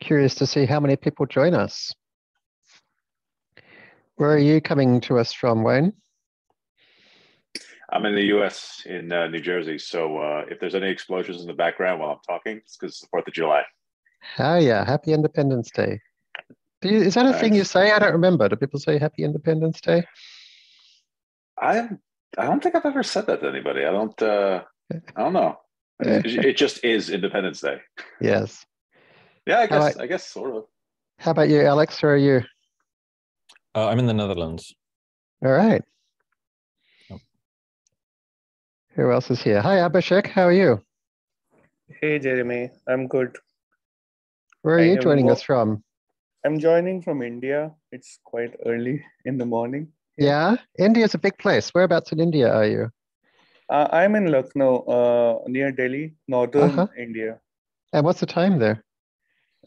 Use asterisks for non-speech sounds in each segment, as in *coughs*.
Curious to see how many people join us. Where are you coming to us from, Wayne? I'm in the U.S. in uh, New Jersey, so uh, if there's any explosions in the background while I'm talking, it's because it's the Fourth of July. Oh yeah, Happy Independence Day. Do you, is that a Thanks. thing you say? I don't remember. Do people say Happy Independence Day? I I don't think I've ever said that to anybody. I don't. Uh, I don't know. *laughs* It, it just is Independence Day. Yes. Yeah, I guess. About, I guess sort of. How about you, Alex? Where are you? Uh, I'm in the Netherlands. All right. Oh. Who else is here? Hi, Abhishek. How are you? Hey, Jeremy. I'm good. Where are I you joining us from? I'm joining from India. It's quite early *laughs* in the morning. Yeah, India's a big place. Whereabouts in India are you? Uh, I'm in Lucknow, uh, near Delhi, northern uh-huh. India. And what's the time there?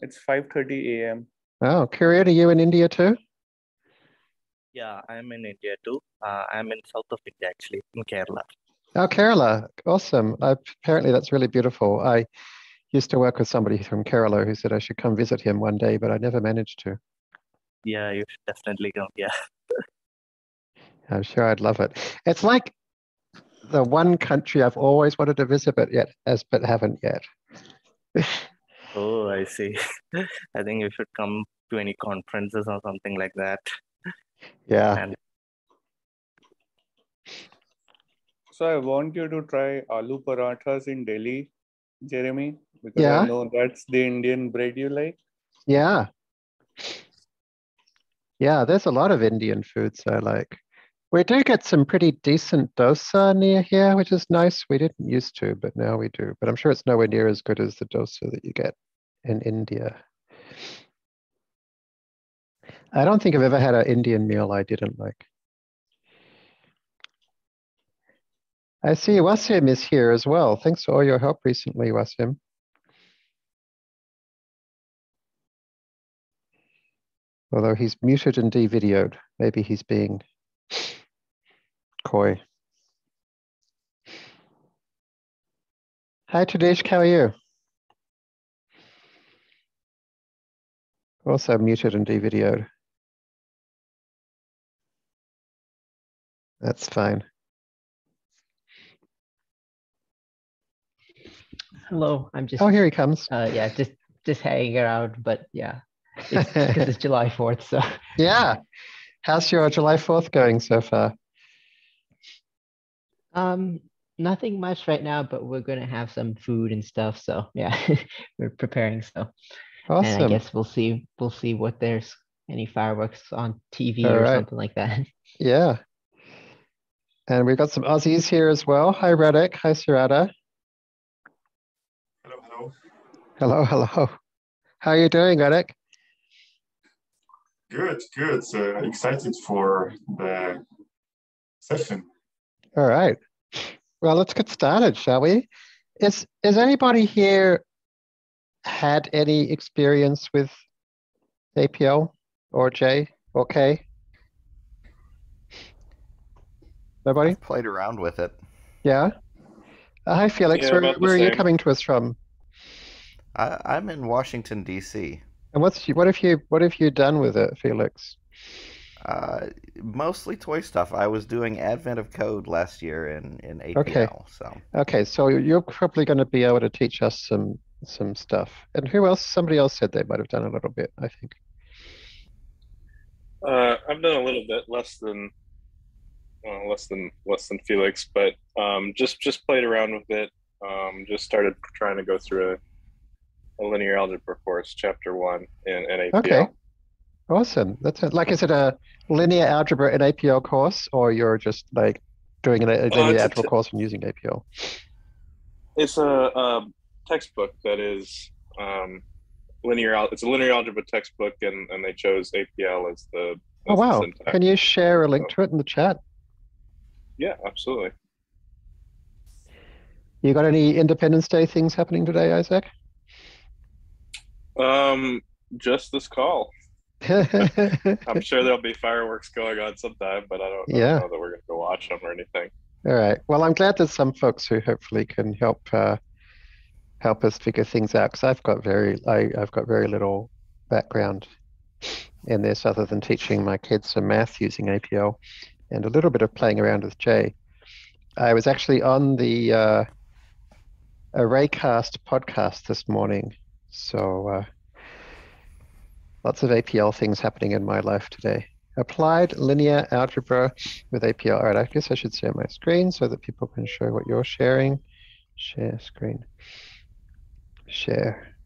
It's 5:30 a.m. Oh, Kiran, are you in India too? Yeah, I'm in India too. Uh, I'm in south of India actually, in Kerala. Oh, Kerala, awesome! apparently, that's really beautiful. I used to work with somebody from Kerala who said I should come visit him one day, but I never managed to. Yeah, you should definitely come. Yeah. *laughs* I'm sure I'd love it. It's like the one country I've always wanted to visit, but yet as but haven't yet. *laughs* Oh, I see. *laughs* I think you should come to any conferences or something like that. Yeah. And so I want you to try aloo parathas in Delhi, Jeremy, because yeah. I know that's the Indian bread you like. Yeah. Yeah, there's a lot of Indian foods I like. We do get some pretty decent dosa near here, which is nice. We didn't used to, but now we do. But I'm sure it's nowhere near as good as the dosa that you get in India. I don't think I've ever had an Indian meal I didn't like. I see Wasim is here as well. Thanks for all your help recently, Wasim. Although he's muted and devideoed. Maybe he's being coy. Hi, Tadesh, how are you? Also muted and devideoed. That's fine. Hello, I'm just. Oh, here he comes. Uh, yeah, just just hanging around, but yeah, it's, *laughs* it's July Fourth, so. Yeah, how's your July Fourth going so far? Um, nothing much right now, but we're gonna have some food and stuff. So yeah, *laughs* we're preparing. So. And I guess we'll see we'll see what there's any fireworks on TV All or right. something like that. *laughs* Yeah. And we've got some Aussies here as well. Hi, Radek. Hi, Sarada. Hello, hello. Hello, hello. How are you doing, Radek? Good, good. Uh, excited for the session. All right. Well, let's get started, shall we? Is is anybody here had any experience with APL or J or K? Nobody? I've played around with it. Yeah. Uh, hi, Felix. Yeah, where, where are you coming to us from? I, am in Washington D.C. And what's what have you what have you done with it, Felix? Uh, mostly toy stuff. I was doing Advent of Code last year in in APL. Okay. So okay, so you're probably going to be able to teach us some some stuff. And who else? Somebody else said they might have done a little bit. I think. Uh, I've done a little bit less than uh, less than less than Felix, but um, just just played around with it. Um, just started trying to go through a, a linear algebra course, chapter one in, APL. Okay, awesome. That's it. like is it a linear algebra in APL course, or you're just like doing a, a uh, linear uh, algebra t- course and using APL? It's a, a textbook that is um, linear. It's a linear algebra textbook, and, and they chose APL as the. As oh wow! Can you share a link to it in the chat? Yeah, absolutely. You got any Independence Day things happening today, Isaac? Um, just this call. *laughs* I'm sure there'll be fireworks going on sometime, but I don't, I don't know that we're going to go watch them or anything. All right. Well, I'm glad there's some folks who hopefully can help uh, help us figure things out because I've got very I, I've got very little background in this other than teaching my kids some math using APL and a little bit of playing around with J. I was actually on the uh, Arraycast podcast this morning, so uh, lots of APL things happening in my life today. Applied linear algebra with APL. All right, I guess I should share my screen so that people can show what you're sharing. Share screen. Share.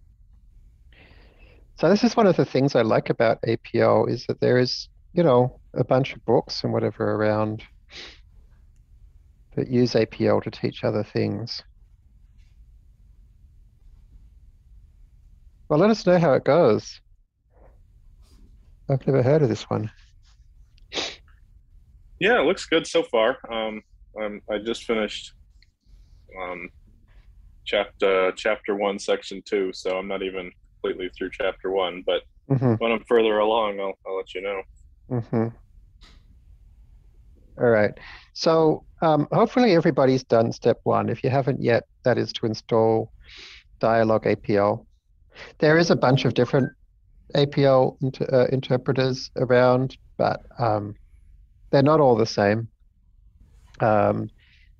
So this is one of the things I like about APL is that there is, you know, a bunch of books and whatever around that use APL to teach other things. Well, let us know how it goes. I've never heard of this one. Yeah, it looks good so far. Um, um, I just finished um, chapter chapter one, section two, so I'm not even completely through chapter one. But mm-hmm. when I'm further along, I'll I'll let you know. Mm-hmm. All right. So um, hopefully everybody's done step one. If you haven't yet, that is to install Dyalog APL. There is a bunch of different APL inter- uh, interpreters around, but um, they're not all the same. Um,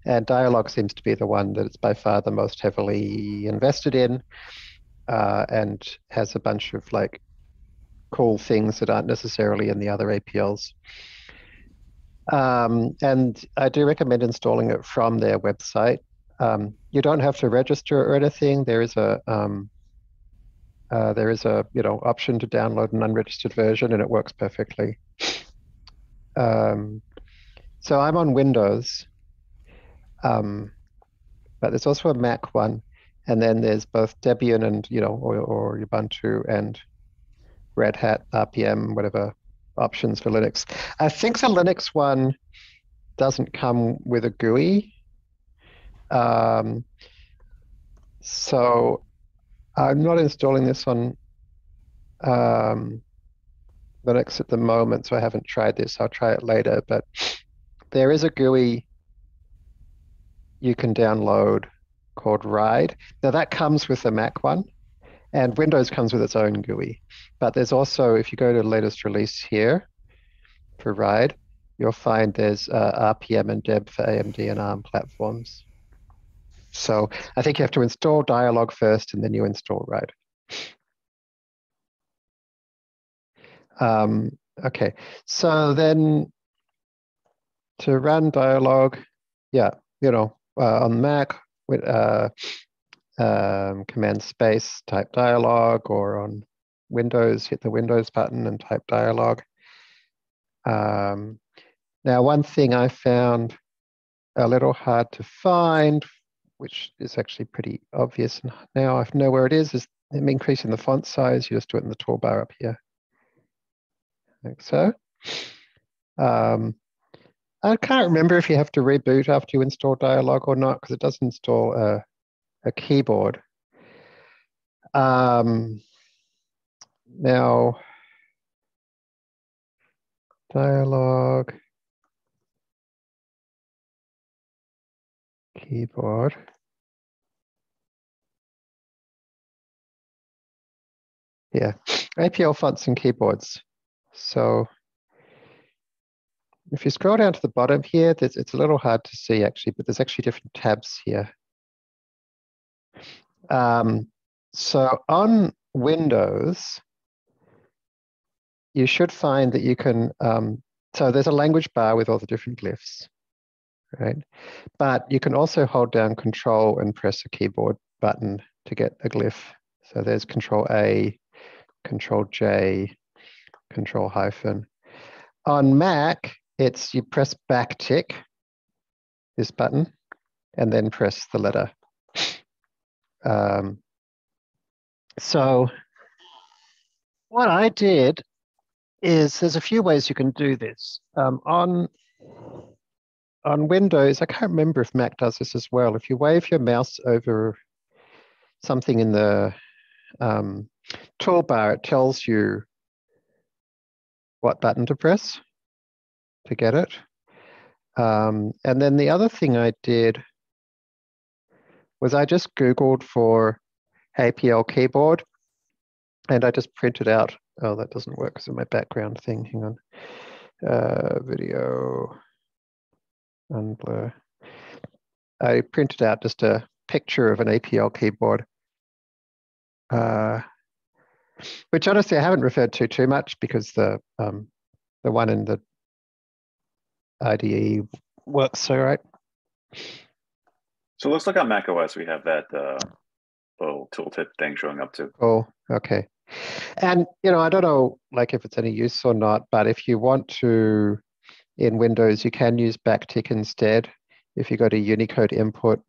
and Dyalog seems to be the one that is by far the most heavily invested in uh, and has a bunch of like cool things that aren't necessarily in the other APLs. Um, and I do recommend installing it from their website. Um, you don't have to register or anything. There is a um, uh, there is a you know option to download an unregistered version, and it works perfectly. Um, so I'm on Windows, um, but there's also a Mac one, and then there's both Debian and you know or, or Ubuntu and Red Hat, RPM, whatever options for Linux. I think the Linux one doesn't come with a GUI. Um, so I'm not installing this on um, Linux at the moment, so I haven't tried this. I'll try it later. But there is a GUI you can download called Ride. Now that comes with the Mac one, and Windows comes with its own GUI. But there's also, if you go to latest release here for Ride, you'll find there's uh, RPM and Deb for AMD and ARM platforms. So I think you have to install Dyalog first, and then you install Ride. Um, okay, so then to run Dyalog, yeah, you know, uh, on Mac with uh, um, command space, type Dyalog, or on Windows, hit the Windows button and type Dyalog. Um, now, one thing I found a little hard to find, which is actually pretty obvious now, I know where it is, is increasing the font size. You just do it in the toolbar up here like so. Um, I can't remember if you have to reboot after you install Dyalog or not, because it does install a, a keyboard. Um, now, Dyalog, keyboard. Yeah, APL fonts and keyboards. So if you scroll down to the bottom here, it's a little hard to see actually, but there's actually different tabs here. Um, so on Windows, you should find that you can, um, so there's a language bar with all the different glyphs, right? But you can also hold down Control and press a keyboard button to get a glyph. So there's Control A, Control J, control hyphen. On Mac, it's you press back tick, this button, and then press the letter. Um, so what I did is there's a few ways you can do this. Um, on on Windows, I can't remember if Mac does this as well. If you wave your mouse over something in the um, toolbar, it tells you what button to press to get it. Um, and then the other thing I did was I just Googled for APL keyboard. And I just printed out, oh, that doesn't work because of my background thing. Hang on. Uh, video, unblur. I printed out just a picture of an APL keyboard, uh, which honestly I haven't referred to too much because the um, the one in the IDE works so right. So it looks like on Mac OS we have that uh, little tooltip thing showing up too. Oh, okay. And you know, I don't know like if it's any use or not, but if you want to in Windows, you can use backtick instead. If you go to Unicode input,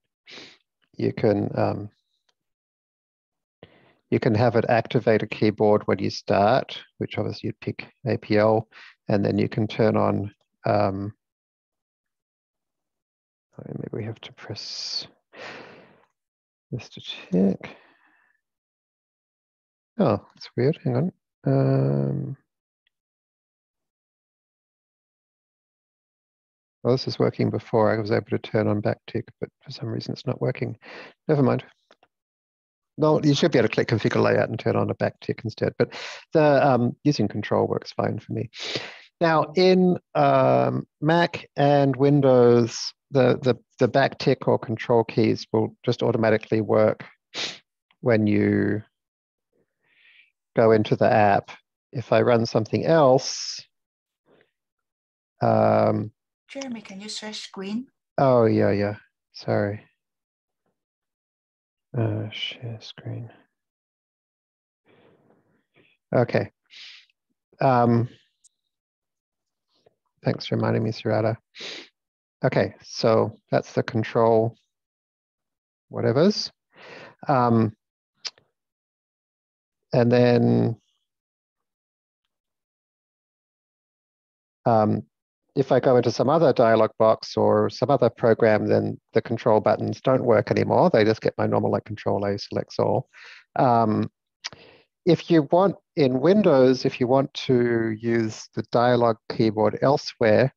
you can um, you can have it activate a keyboard when you start, which obviously you'd pick APL, and then you can turn on um, maybe we have to press this to check. Oh, it's weird. Hang on. Um, well, this is working before I was able to turn on backtick, but for some reason it's not working. Never mind. No, you should be able to click configure layout and turn on a backtick instead, but the um, using control works fine for me. Now in um, Mac and Windows, the, the, the backtick or control keys will just automatically work when you go into the app. If I run something else, um, Jeremy, can you share screen? Oh, yeah, yeah. Sorry. Uh, share screen. Okay. Um, thanks for reminding me, Sarada. Okay, so that's the control whatever's. Um, and then um, if I go into some other dialog box or some other program, then the control buttons don't work anymore. They just get my normal like control A selects all. Um, if you want in Windows, if you want to use the Dyalog keyboard elsewhere,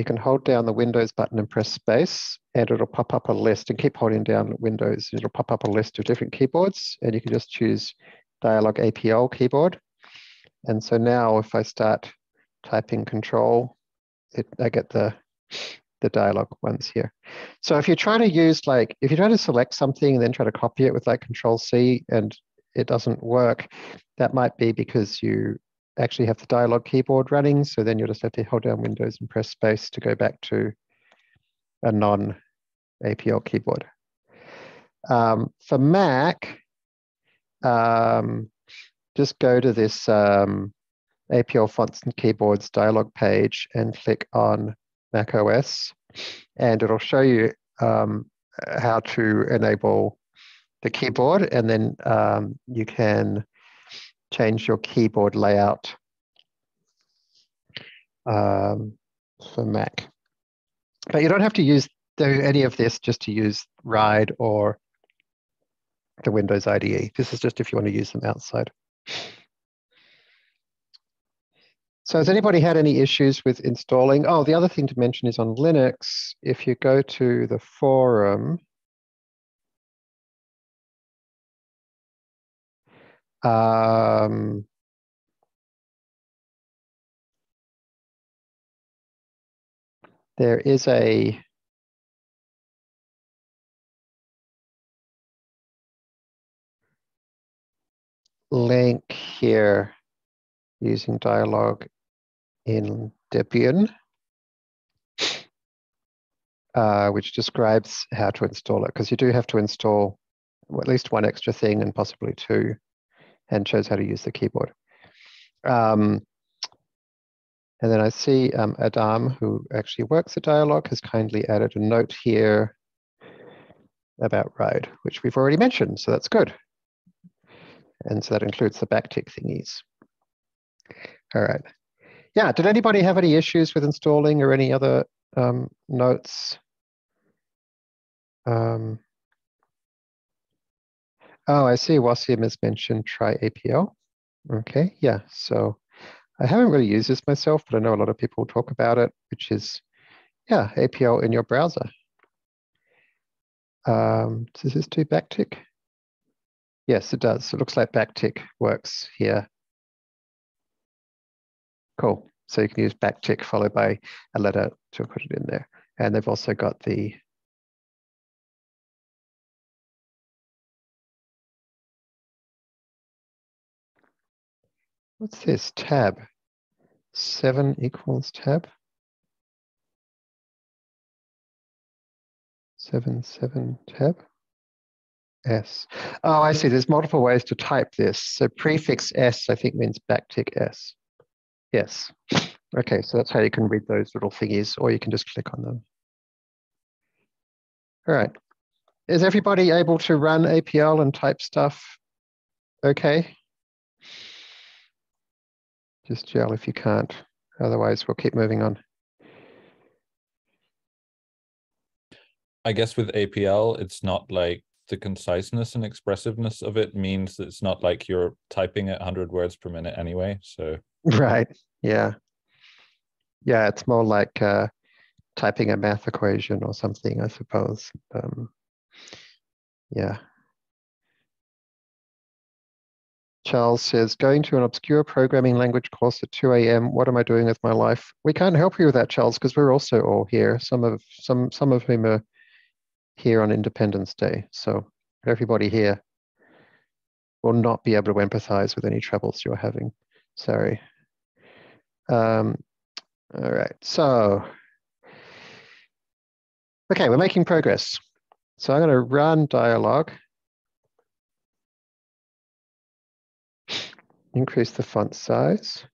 you can hold down the Windows button and press space, and it'll pop up a list, and keep holding down Windows. It'll pop up a list of different keyboards, and you can just choose Dyalog APL keyboard. And so now if I start typing control, it, I get the, the Dyalog ones here. So if you're trying to use like, if you try to select something and then try to copy it with like control C and it doesn't work, that might be because you actually have the Dyalog keyboard running. So then you'll just have to hold down Windows and press space to go back to a non-APL keyboard. Um, for Mac, um, just go to this um, APL fonts and keyboards dialog page and click on Mac OS, and it'll show you um, how to enable the keyboard, and then um, you can change your keyboard layout um, for Mac. But you don't have to use any of this just to use RIDE or the Windows IDE. This is just if you want to use them outside. So has anybody had any issues with installing? Oh, the other thing to mention is on Linux, if you go to the forum, um, there is a link here using Dyalog in Debian, uh, which describes how to install it, because you do have to install at least one extra thing and possibly two, and shows how to use the keyboard. Um, and then I see um, Adam, who actually works at Dyalog, has kindly added a note here about RIDE, which we've already mentioned, so that's good. And so that includes the backtick thingies. All right. Yeah, did anybody have any issues with installing or any other um, notes? Um, oh, I see Wasim has mentioned try APL. Okay, yeah, so I haven't really used this myself, but I know a lot of people talk about it, which is, yeah, APL in your browser. Um, does this do backtick? Yes, it does. It looks like backtick works here. Cool. So you can use backtick followed by a letter to put it in there. And they've also got the What's this? Tab. Seven equals tab. Seven, seven, tab. S. Oh, I see. There's multiple ways to type this. So prefix S, I think, means backtick S. Yes. Okay, so that's how you can read those little thingies, or you can just click on them. All right. Is everybody able to run APL and type stuff okay? Just yell if you can't. Otherwise, we'll keep moving on. I guess with APL, it's not like the conciseness and expressiveness of it means that it's not like you're typing at 100 words per minute anyway. So *laughs* right, yeah, yeah, it's more like uh, typing a math equation or something, I suppose. Um, yeah. Charles says, going to an obscure programming language course at 2 a.m. What am I doing with my life? We can't help you with that, Charles, because we're also all here. Some of some some of whom are here on Independence Day. So everybody here will not be able to empathize with any troubles you're having. Sorry. Um, all right. So, okay, we're making progress. So I'm going to run Dyalog. Increase the font size.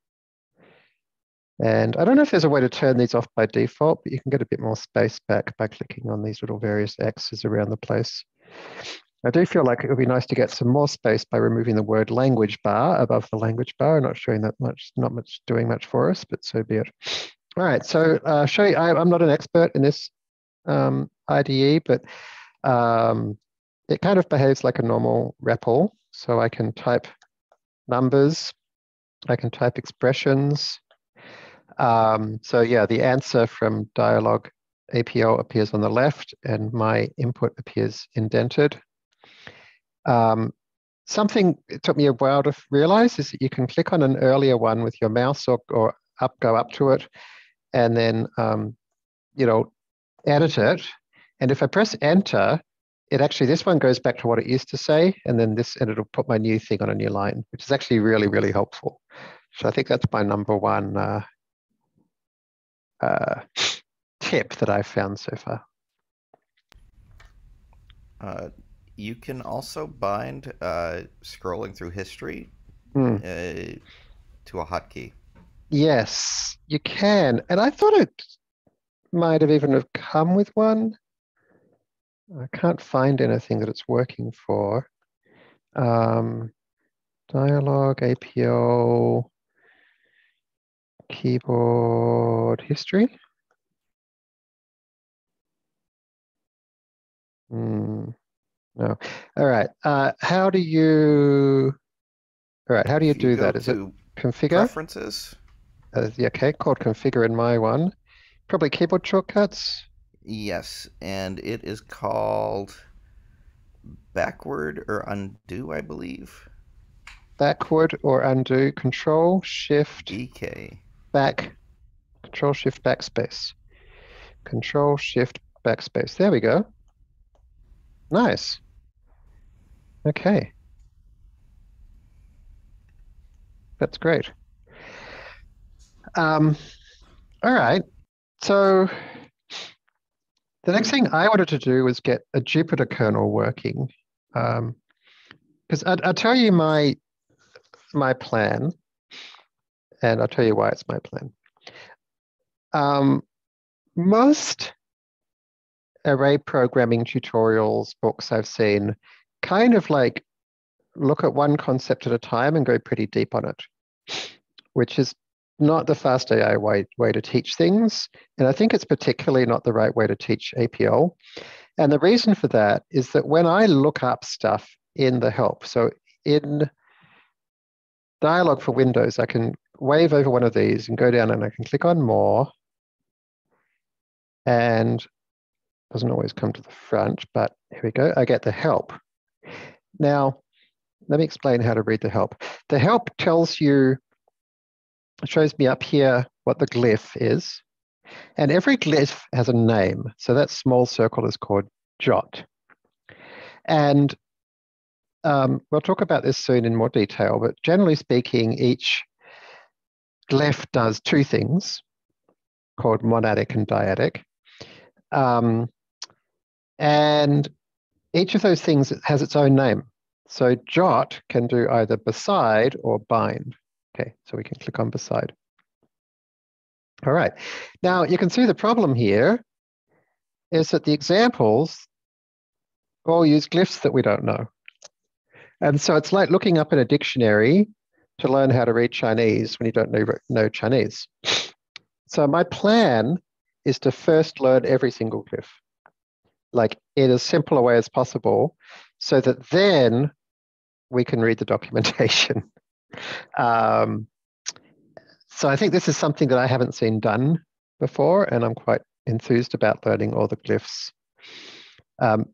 And I don't know if there's a way to turn these off by default, but you can get a bit more space back by clicking on these little various X's around the place. I do feel like it would be nice to get some more space by removing the word language bar above the language bar. Not showing that much, not much doing much for us, but so be it. All right, so uh, show you, I, am not an expert in this um, IDE, but um, it kind of behaves like a normal REPL. So I can type numbers. I can type expressions. Um, so yeah, the answer from Dyalog APL appears on the left and my input appears indented. Um, something it took me a while to realize is that you can click on an earlier one with your mouse or, or up, go up to it and then, um, you know, edit it. And if I press enter, it actually, this one goes back to what it used to say, and then this, and it'll put my new thing on a new line, which is actually really, really helpful. So I think that's my number one uh, uh, tip that I've found so far. Uh, you can also bind uh, scrolling through history uh, to a hotkey. Yes, you can. And I thought it might have even have come with one. I can't find anything that it's working for. Um, Dyalog, APL, keyboard history. Hmm. No. All right. Uh, how do you? All right. How do you do that? Is it configure? Preferences. Uh, yeah, okay. Called configure in my one. Probably keyboard shortcuts. Yes, and it is called backward or undo, I believe. Backward or undo. Control Shift BK. Back. Control Shift backspace. Control Shift backspace. There we go. Nice. Okay. That's great. Um, all right. So the next thing I wanted to do was get a Jupyter kernel working. Because um, I'll tell you my my plan, and I'll tell you why it's my plan. Um, most array programming tutorials, books I've seen, kind of like look at one concept at a time and go pretty deep on it, which is not the fast AI way, way to teach things. And I think it's particularly not the right way to teach APL. And the reason for that is that when I look up stuff in the help, so in Dyalog for Windows, I can wave over one of these and go down and I can click on more. And doesn't always come to the front, but here we go. I get the help. Now, let me explain how to read the help. The help tells you, shows me up here what the glyph is. And every glyph has a name. So that small circle is called jot. And um, we'll talk about this soon in more detail, but generally speaking, each glyph does two things called monadic and dyadic. Um, and each of those things has its own name. So jot can do either beside or bind. Okay, so we can click on beside. All right, now you can see the problem here is that the examples all use glyphs that we don't know. And so it's like looking up in a dictionary to learn how to read Chinese when you don't know, know Chinese. So my plan is to first learn every single glyph, like in as simple a way as possible, so that then we can read the documentation. *laughs* um, so I think this is something that I haven't seen done before, and I'm quite enthused about learning all the glyphs. Um,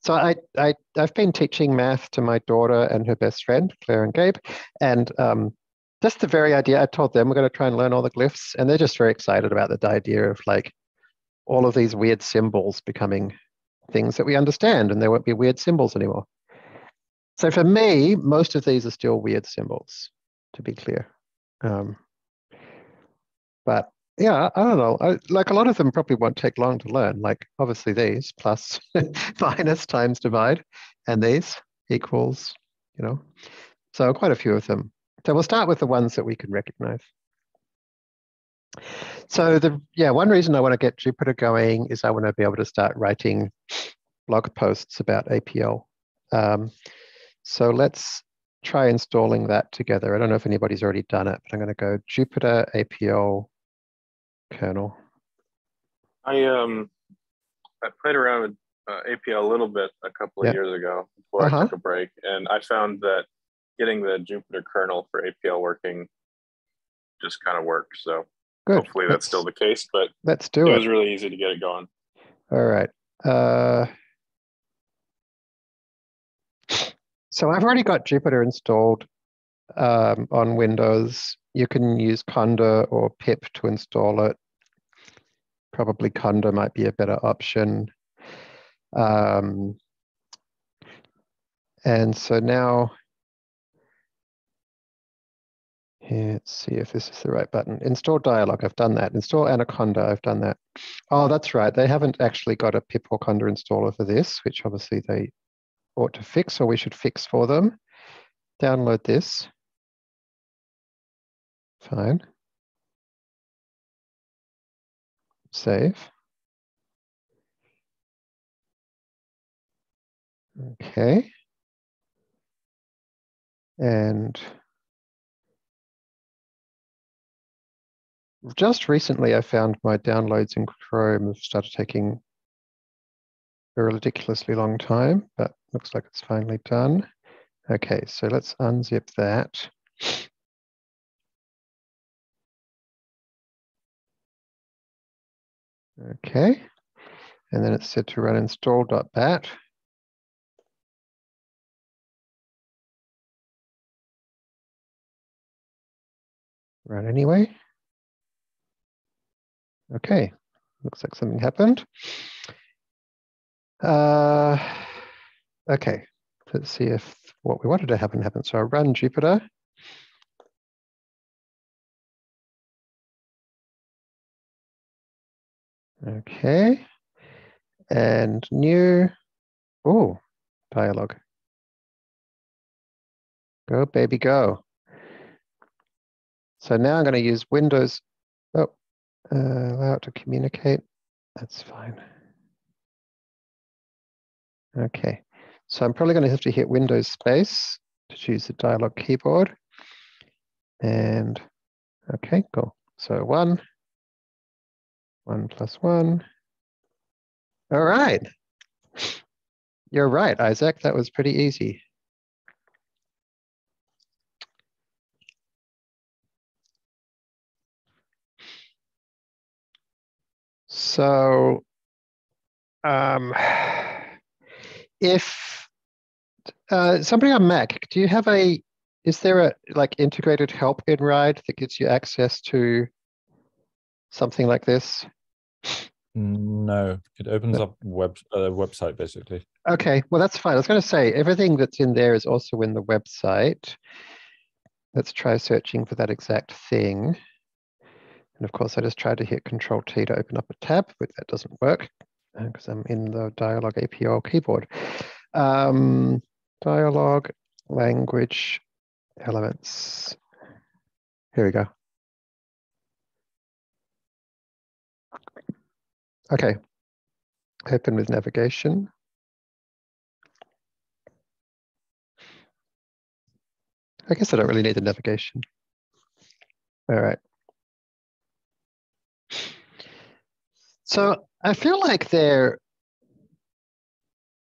so I, I, I've been teaching math to my daughter and her best friend, Claire and Gabe, and um, just the very idea, I told them we're going to try and learn all the glyphs, and they're just very excited about the idea of like all of these weird symbols becoming things that we understand, and there won't be weird symbols anymore. So for me, most of these are still weird symbols, to be clear. Um, but yeah, I don't know. I, like a lot of them probably won't take long to learn. Like obviously these plus *laughs* minus times divide, and these equals, you know. So quite a few of them. So we'll start with the ones that we can recognize. So the yeah, one reason I want to get Jupyter going is I want to be able to start writing blog posts about APL. Um, so let's try installing that together. I don't know if anybody's already done it, but I'm going to go Jupyter APL kernel. I um I played around with uh, APL a little bit a couple of yep. years ago before uh-huh. I took a break, and I found that getting the Jupyter kernel for APL working just kind of worked. So Good. hopefully that's let's, still the case, but let's do it. It was really easy to get it going. All right. Uh, so I've already got Jupyter installed um, on Windows. You can use Conda or pip to install it. Probably Conda might be a better option. Um, and so now let's see if this is the right button. Install Dyalog, I've done that. Install Anaconda, I've done that. Oh, that's right. They haven't actually got a pip or conda installer for this, which obviously they ought to fix or we should fix for them. Download this. Fine. Save. Okay. And just recently I found my downloads in Chrome have started taking a ridiculously long time, but looks like it's finally done. Okay, so let's unzip that. Okay, and then it's set to run install.bat. Run anyway. Okay, looks like something happened. Uh, okay, let's see if what we wanted to happen happened. So I run Jupyter. Okay, and new, oh, Dyalog. Go, baby, go. So now I'm going to use Windows. Oh, uh, allow it to communicate. That's fine. Okay, so I'm probably going to have to hit Windows space to choose the Dyalog keyboard. And okay, cool. So one, one plus one. All right. You're right, Isaac. That was pretty easy. So um, *sighs* if Uh, somebody on Mac, do you have a, is there a like integrated help in Ride that gives you access to something like this? No, it opens up web a uh, website basically. Okay, well that's fine. I was going to say everything that's in there is also in the website. Let's try searching for that exact thing. And of course, I just tried to hit Control T to open up a tab, but that doesn't work because uh, I'm in the Dyalog APL keyboard. Um, Dyalog language elements. Here we go. Okay, open with navigation. I guess I don't really need the navigation. All right. So I feel like they're,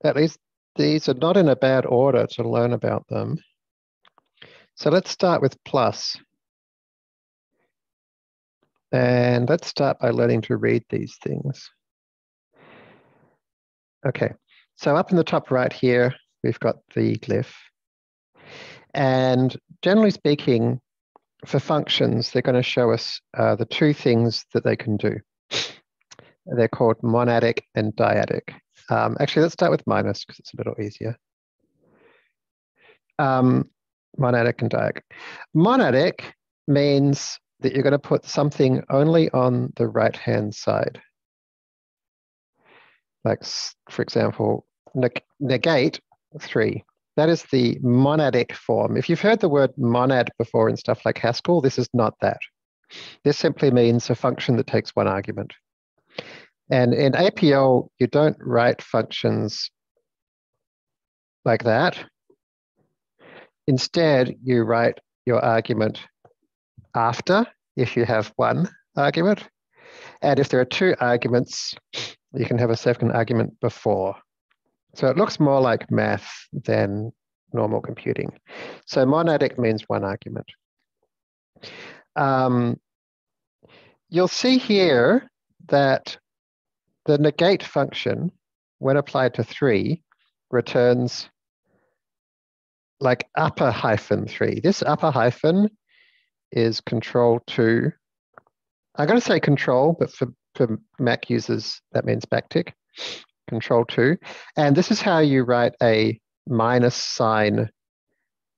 at least these are not in a bad order to learn about them. So let's start with plus. And let's start by learning to read these things. Okay, so up in the top right here, we've got the glyph. And generally speaking, for functions, they're going to show us uh, the two things that they can do. They're called monadic and dyadic. Um, actually, let's start with minus because it's a little easier. Um, monadic and dyadic. Monadic means that you're going to put something only on the right-hand side. Like, for example, neg negate 3. That is the monadic form. If you've heard the word monad before in stuff like Haskell, this is not that. This simply means a function that takes one argument. And in APL, you don't write functions like that. Instead, you write your argument after if you have one argument. And if there are two arguments, you can have a second argument before. So it looks more like math than normal computing. So monadic means one argument. Um, you'll see here that the negate function, when applied to three, returns like upper hyphen three. This upper hyphen is control two. I'm going to say control, but for, for Mac users, that means backtick, control two. And this is how you write a minus sign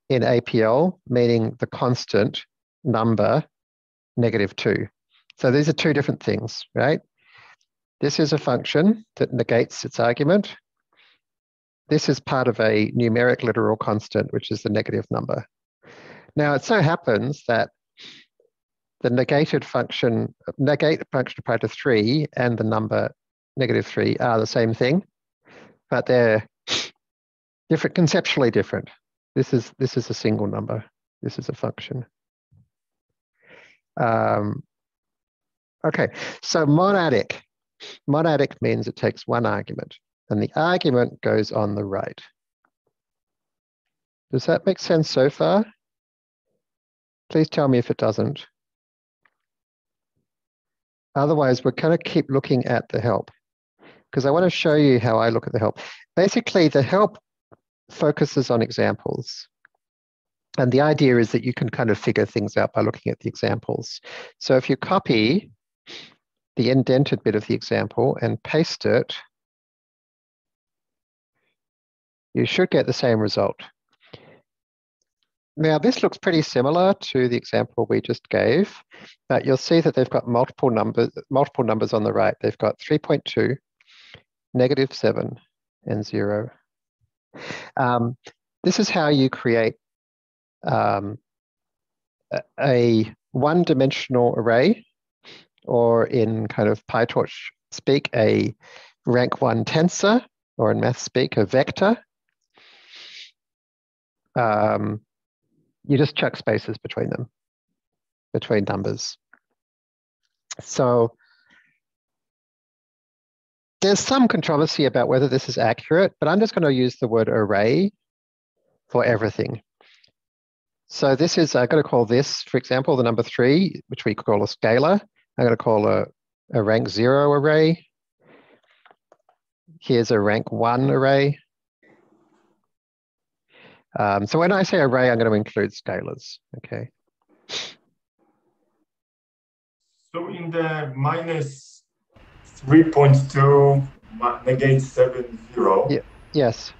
in APL, meaning the constant number negative two. So these are two different things, right? This is a function that negates its argument. This is part of a numeric literal constant, which is the negative number. Now, it so happens that the negated function, negate function of applied to three and the number negative three are the same thing, but they're different, conceptually different. This is, this is a single number. This is a function. Um, okay, so monadic Monadic means it takes one argument, and the argument goes on the right. Does that make sense so far? Please tell me if it doesn't. Otherwise, we're going to keep looking at the help because I want to show you how I look at the help. Basically, the help focuses on examples. And the idea is that you can kind of figure things out by looking at the examples. So if you copy the indented bit of the example and paste it, you should get the same result. Now, this looks pretty similar to the example we just gave, but you'll see that they've got multiple numbers, multiple numbers on the right. They've got 3.2, negative 7, and 0. Um, this is how you create um, a one-dimensional array or in kind of PyTorch speak, a rank one tensor, or in math speak, a vector. Um, you just chuck spaces between them, between numbers. So there's some controversy about whether this is accurate, but I'm just going to use the word array for everything. So this is, I'm going to call this, for example, the number three, which we call a scalar. I'm going to call a, a rank zero array. Here's a rank one array. Um, so when I say array, I'm going to include scalars, okay? So in the minus 3.2 negate 7, 0. Yeah. Yes.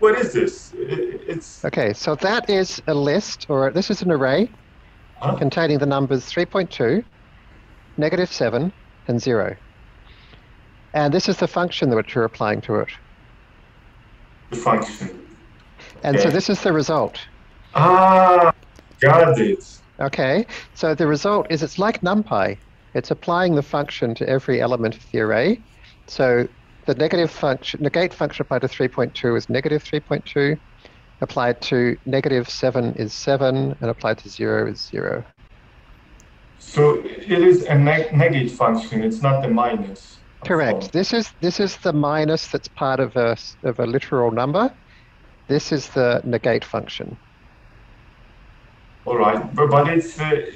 What is this? It's okay. So that is a list, or this is an array huh? containing the numbers 3.2, negative 7, and 0. And this is the function that you're applying to it. The function. And okay. so this is the result. Ah, got it. Okay, so the result is it's like NumPy. It's applying the function to every element of the array. So the negative function, negate function applied to 3.2 is negative 3.2. Applied to negative 7 is 7, and applied to 0 is 0. So it is a neg negate function, it's not the minus. Correct. This is this is the minus that's part of a, of a literal number. This is the negate function. All right, but, but it's uh,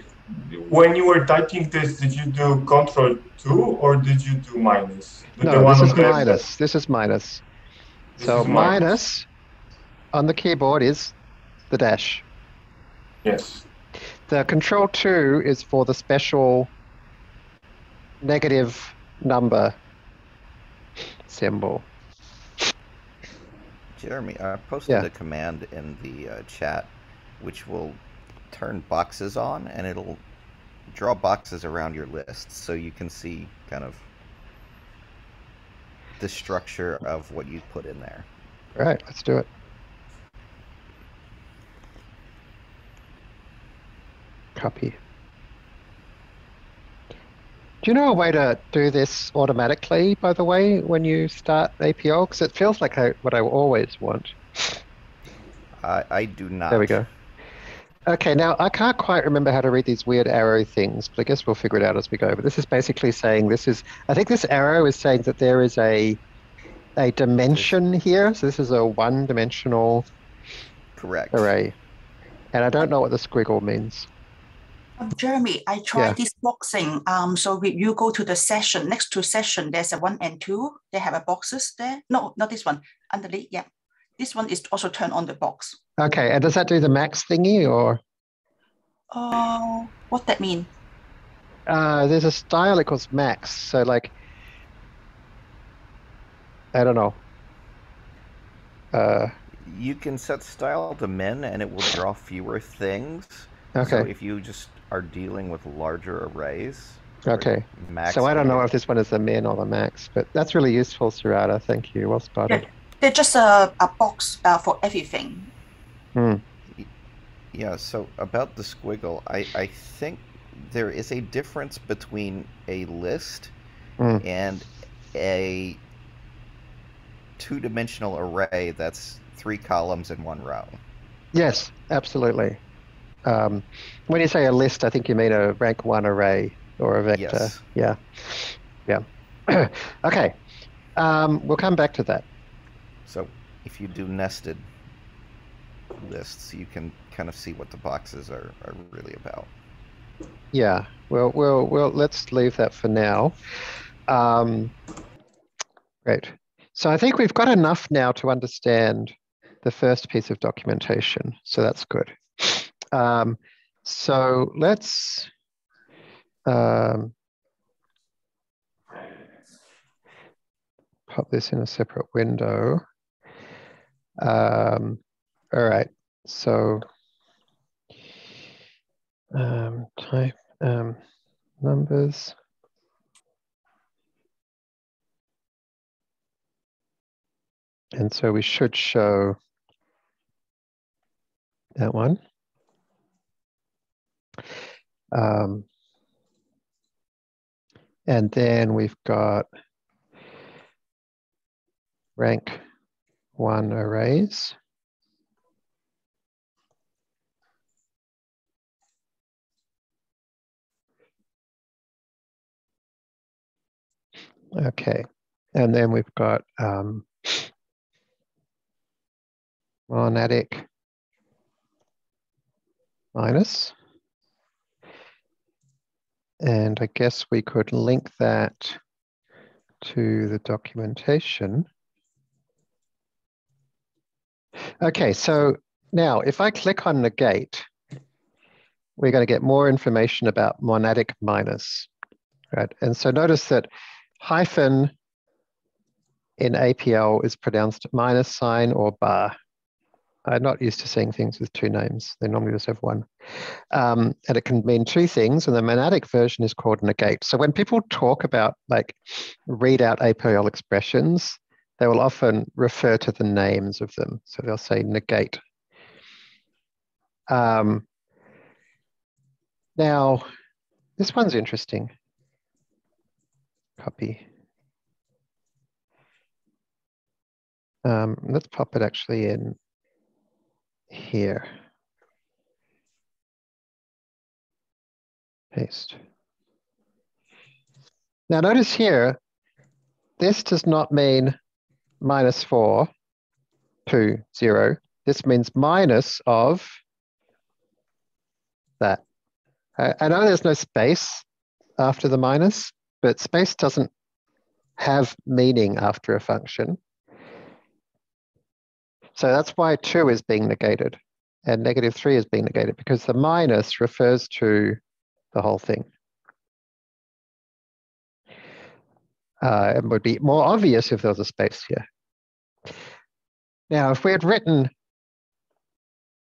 when you were typing this, did you do control two or did you do minus? The, no, the this is minus. This is minus. This so is minus. minus on the keyboard is the dash. Yes. The control two is for the special negative number symbol. Jeremy, I posted yeah. a command in the uh, chat which will turn boxes on and it'll draw boxes around your list so you can see kind of the structure of what you put in there. All right, let's do it. Copy. Do you know a way to do this automatically, by the way, when you start APL? Because it feels like I, what I always want. I, I do not. There we go. Okay, now I can't quite remember how to read these weird arrow things, but I guess we'll figure it out as we go. But this is basically saying this is, I think this arrow is saying that there is a a dimension here. So this is a one-dimensional correct array. And I don't know what the squiggle means. Um, Jeremy, I tried yeah. this boxing. Um, so we, you go to the session, next to session, there's a one and two. They have a boxes there. No, not this one. Underneath, yeah. This one is also turned on the box. Okay, and does that do the max thingy or? Oh, uh, what that mean? Uh, there's a style equals max. So like, I don't know. Uh, you can set style to min, and it will draw fewer things. Okay. So if you just are dealing with larger arrays. Okay. so I don't know if this one is the min or the max, but that's really useful, Sarada. Thank you. Well spotted. Yeah, they're just a, a box uh, for everything. Hmm. Yeah, so about the squiggle, I, I think there is a difference between a list mm. and a two dimensional array that's three columns in one row. Yes, absolutely. Um, when you say a list, I think you mean a rank one array or a vector. Yes. Yeah. Yeah. *clears throat* okay. Um, we'll come back to that. So if you do nested lists, you can kind of see what the boxes are, are really about. Yeah. Well, well, well. Let's leave that for now. Um, great. So I think we've got enough now to understand the first piece of documentation. So that's good. Um, so let's um, pop this in a separate window. Um, all right, so um, type um, numbers. And so we should show that one. Um, and then we've got rank one arrays. Okay, and then we've got um, monadic minus. And I guess we could link that to the documentation. Okay, so now if I click on negate, we're going to get more information about monadic minus, right? And so notice that hyphen in APL is pronounced minus sign or bar. I'm not used to seeing things with two names. They normally just have one. Um, and it can mean two things, and the monadic version is called negate. So when people talk about like read out APL expressions, they will often refer to the names of them. So they'll say negate. Um, now, this one's interesting. Copy. Um, let's pop it actually in here. Paste. Now notice here, this does not mean minus 4 to 0. This means minus of that. Uh, I know there's no space after the minus, but space doesn't have meaning after a function. So that's why 2 is being negated and negative 3 is being negated because the minus refers to the whole thing. Uh, it would be more obvious if there was a space here. Now, if we had written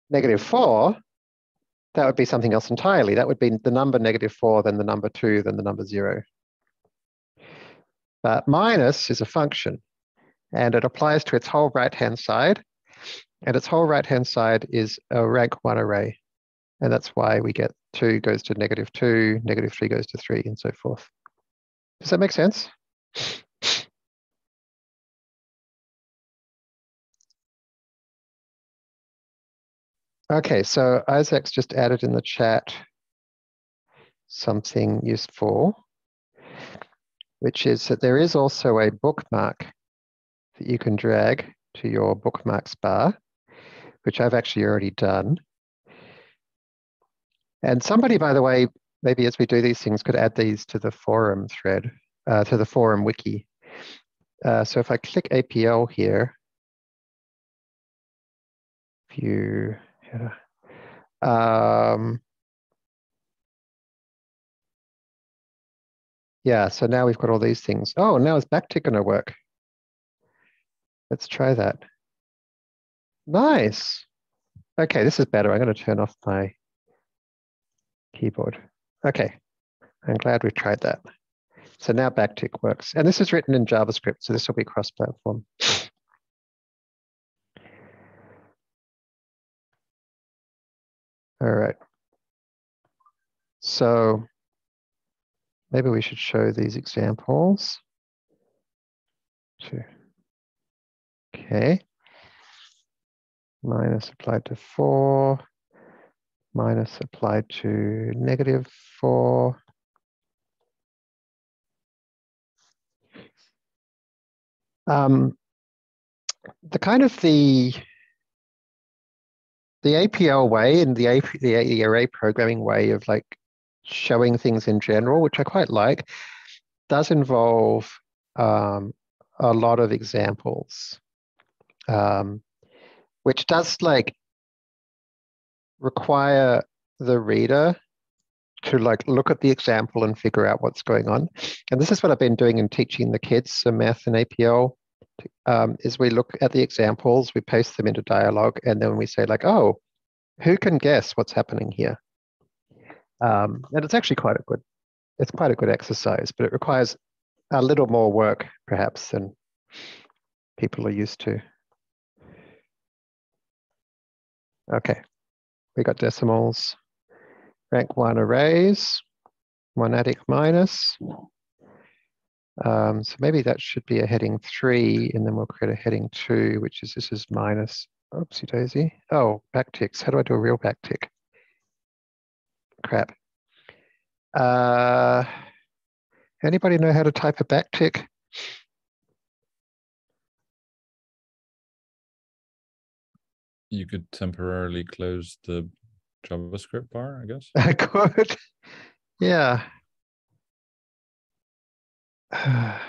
negative 4, that would be something else entirely. That would be the number negative 4, then the number 2, then the number 0. But minus is a function, and it applies to its whole right-hand side, and its whole right-hand side is a rank 1 array. And that's why we get 2 goes to negative 2, negative 3 goes to 3, and so forth. Does that make sense? Okay, so Isaac's just added in the chat something useful, which is that there is also a bookmark that you can drag to your bookmarks bar, which I've actually already done. And somebody, by the way, maybe as we do these things, could add these to the forum thread, uh, to the forum wiki. Uh, so if I click APL here, view. Um, yeah, so now we've got all these things. Oh, now is backtick going to work? Let's try that. Nice. Okay, this is better. I'm going to turn off my keyboard. Okay, I'm glad we've tried that. So now backtick works. And this is written in JavaScript, so this will be cross-platform. All right. So maybe we should show these examples. Okay. Minus applied to four, minus applied to negative four. Um, the kind of the the APL way and the, AP, the array programming way of like showing things in general, which I quite like, does involve um, a lot of examples, um, which does like require the reader to like look at the example and figure out what's going on. And this is what I've been doing in teaching the kids some math and APL um, is we look at the examples, we paste them into Dyalog, and then we say like, oh, who can guess what's happening here? Um, and it's actually quite a good, it's quite a good exercise, but it requires a little more work perhaps than people are used to. Okay, we got decimals, rank one arrays, monadic minus, um, so maybe that should be a heading three, and then we'll create a heading two, which is this is minus, oopsie daisy. Oh, backticks. How do I do a real backtick? Crap. Uh, anybody know how to type a backtick? You could temporarily close the JavaScript bar, I guess. *laughs* I could. Yeah. *sighs* I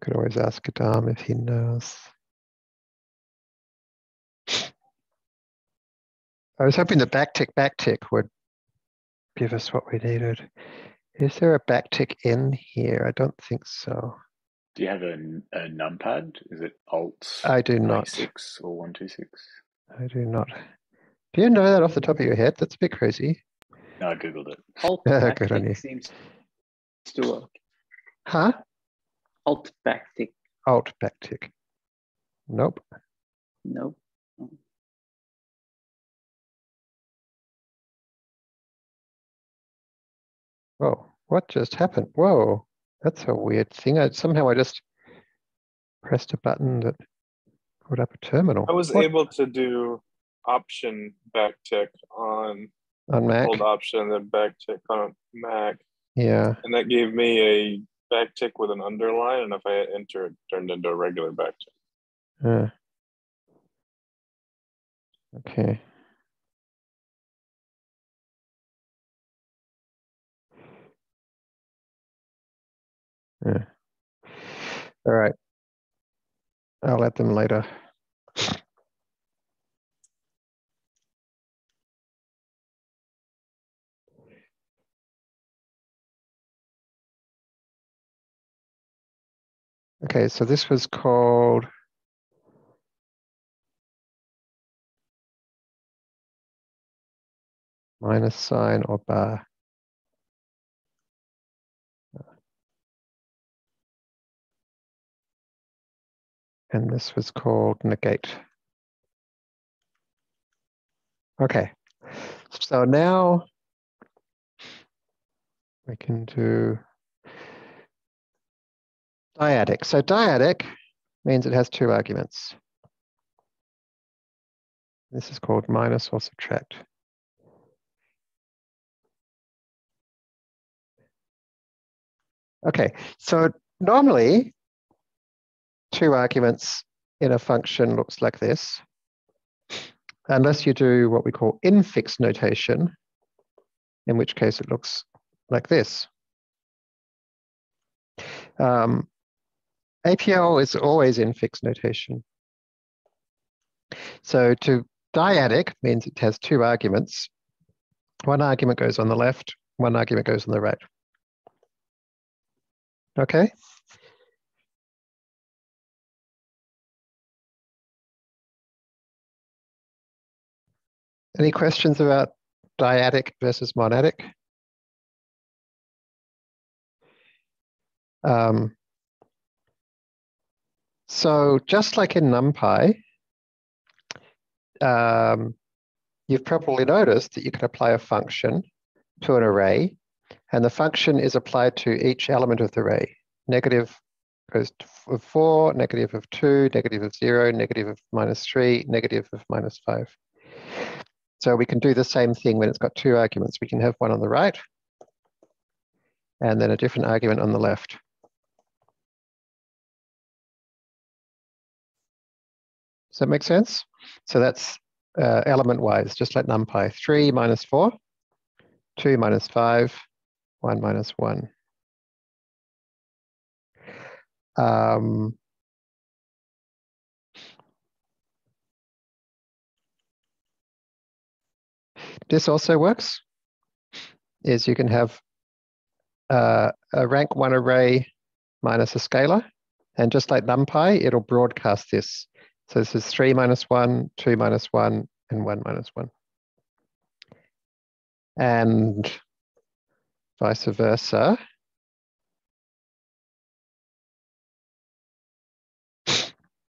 could always ask Adam if he knows. I was hoping the backtick backtick would give us what we needed. Is there a backtick in here? I don't think so. Do you have a, a numpad? Is it Alt? I do not. Six or one two six? I do not. Do you know that off the top of your head? That's a bit crazy. No, I googled it. *laughs* Alt *laughs* Good on you. seems to work. Huh? Alt backtick. Alt backtick. Nope. Nope. Whoa, what just happened? Whoa, that's a weird thing. I, somehow I just pressed a button that put up a terminal. I was What? able to do option backtick on on Mac. hold option and then backtick on Mac, Yeah. and that gave me a backtick with an underline, and if I hit enter, it turned into a regular backtick. Uh, okay. Yeah. All right. I'll let them later. Okay, so this was called minus sign or bar. And this was called negate. Okay, so now we can do dyadic. So dyadic means it has two arguments. This is called minus or subtract. Okay, so normally two arguments in a function looks like this, unless you do what we call infix notation, in which case it looks like this. Um, APL is always infix notation. So to dyadic means it has two arguments. One argument goes on the left, one argument goes on the right. Okay. Any questions about dyadic versus monadic? Um, so just like in NumPy, um, you've probably noticed that you can apply a function to an array, and the function is applied to each element of the array. Negative goes of 4, negative of 2, negative of 0, negative of minus 3, negative of minus 5. So we can do the same thing when it's got two arguments. We can have one on the right and then a different argument on the left. Does that make sense? So that's uh, element-wise, just like NumPy. 3 minus 4, 2 minus 5, 1 minus 1. Um, this also works, is you can have uh, a rank 1 array minus a scalar, and just like NumPy, it'll broadcast this. So this is 3 minus 1, 2 minus 1, and 1 minus 1. And vice versa.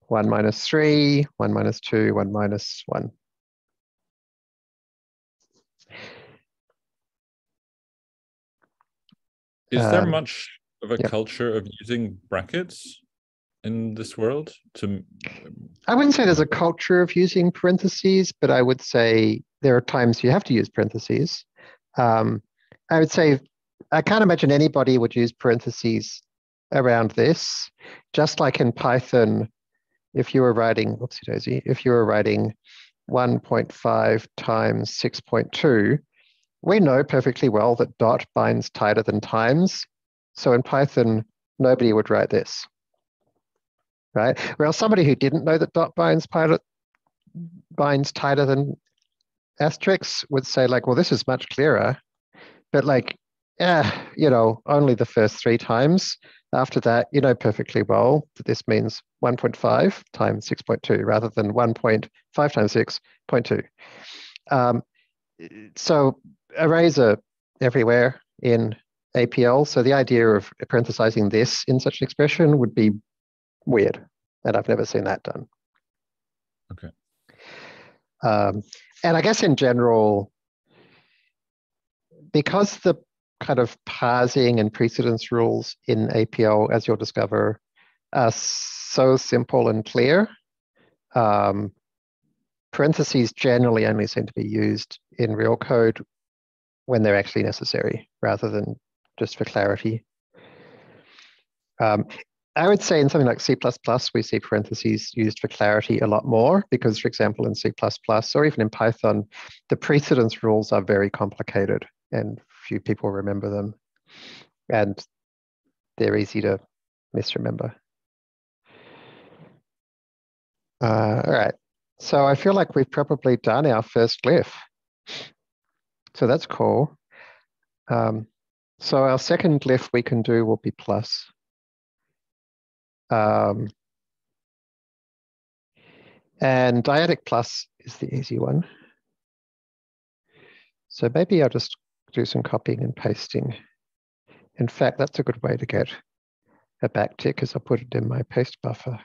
One minus three, one minus two, one minus one. Is there Um, much of a yeah. culture of using brackets in this world? To I wouldn't say there's a culture of using parentheses, but I would say there are times you have to use parentheses. Um, I would say I can't imagine anybody would use parentheses around this. Just like in Python, if you were writing, whoopsie daisy, if you were writing 1.5 times 6.2, we know perfectly well that dot binds tighter than times. So in Python, nobody would write this. right? Well, somebody who didn't know that dot binds pilot binds tighter than asterisk would say like, well, this is much clearer, but like, yeah, you know, only the first three times. After that, you know perfectly well that this means 1.5 times 6.2 rather than 1.5 times 6.2. Um, so arrays are everywhere in APL. So the idea of parenthesizing this in such an expression would be weird. And I've never seen that done. Okay. Um, and I guess in general, because the kind of parsing and precedence rules in APL, as you'll discover, are so simple and clear, um, parentheses generally only seem to be used in real code when they're actually necessary rather than just for clarity. Um, I would say in something like C++, we see parentheses used for clarity a lot more because, for example, in C++ or even in Python, the precedence rules are very complicated and few people remember them. And they're easy to misremember. Uh, all right, so I feel like we've probably done our first glyph. So that's cool. Um, so our second glyph we can do will be plus. Um, and dyadic plus is the easy one. So maybe I'll just do some copying and pasting. In fact, that's a good way to get a backtick as I put it in my paste buffer.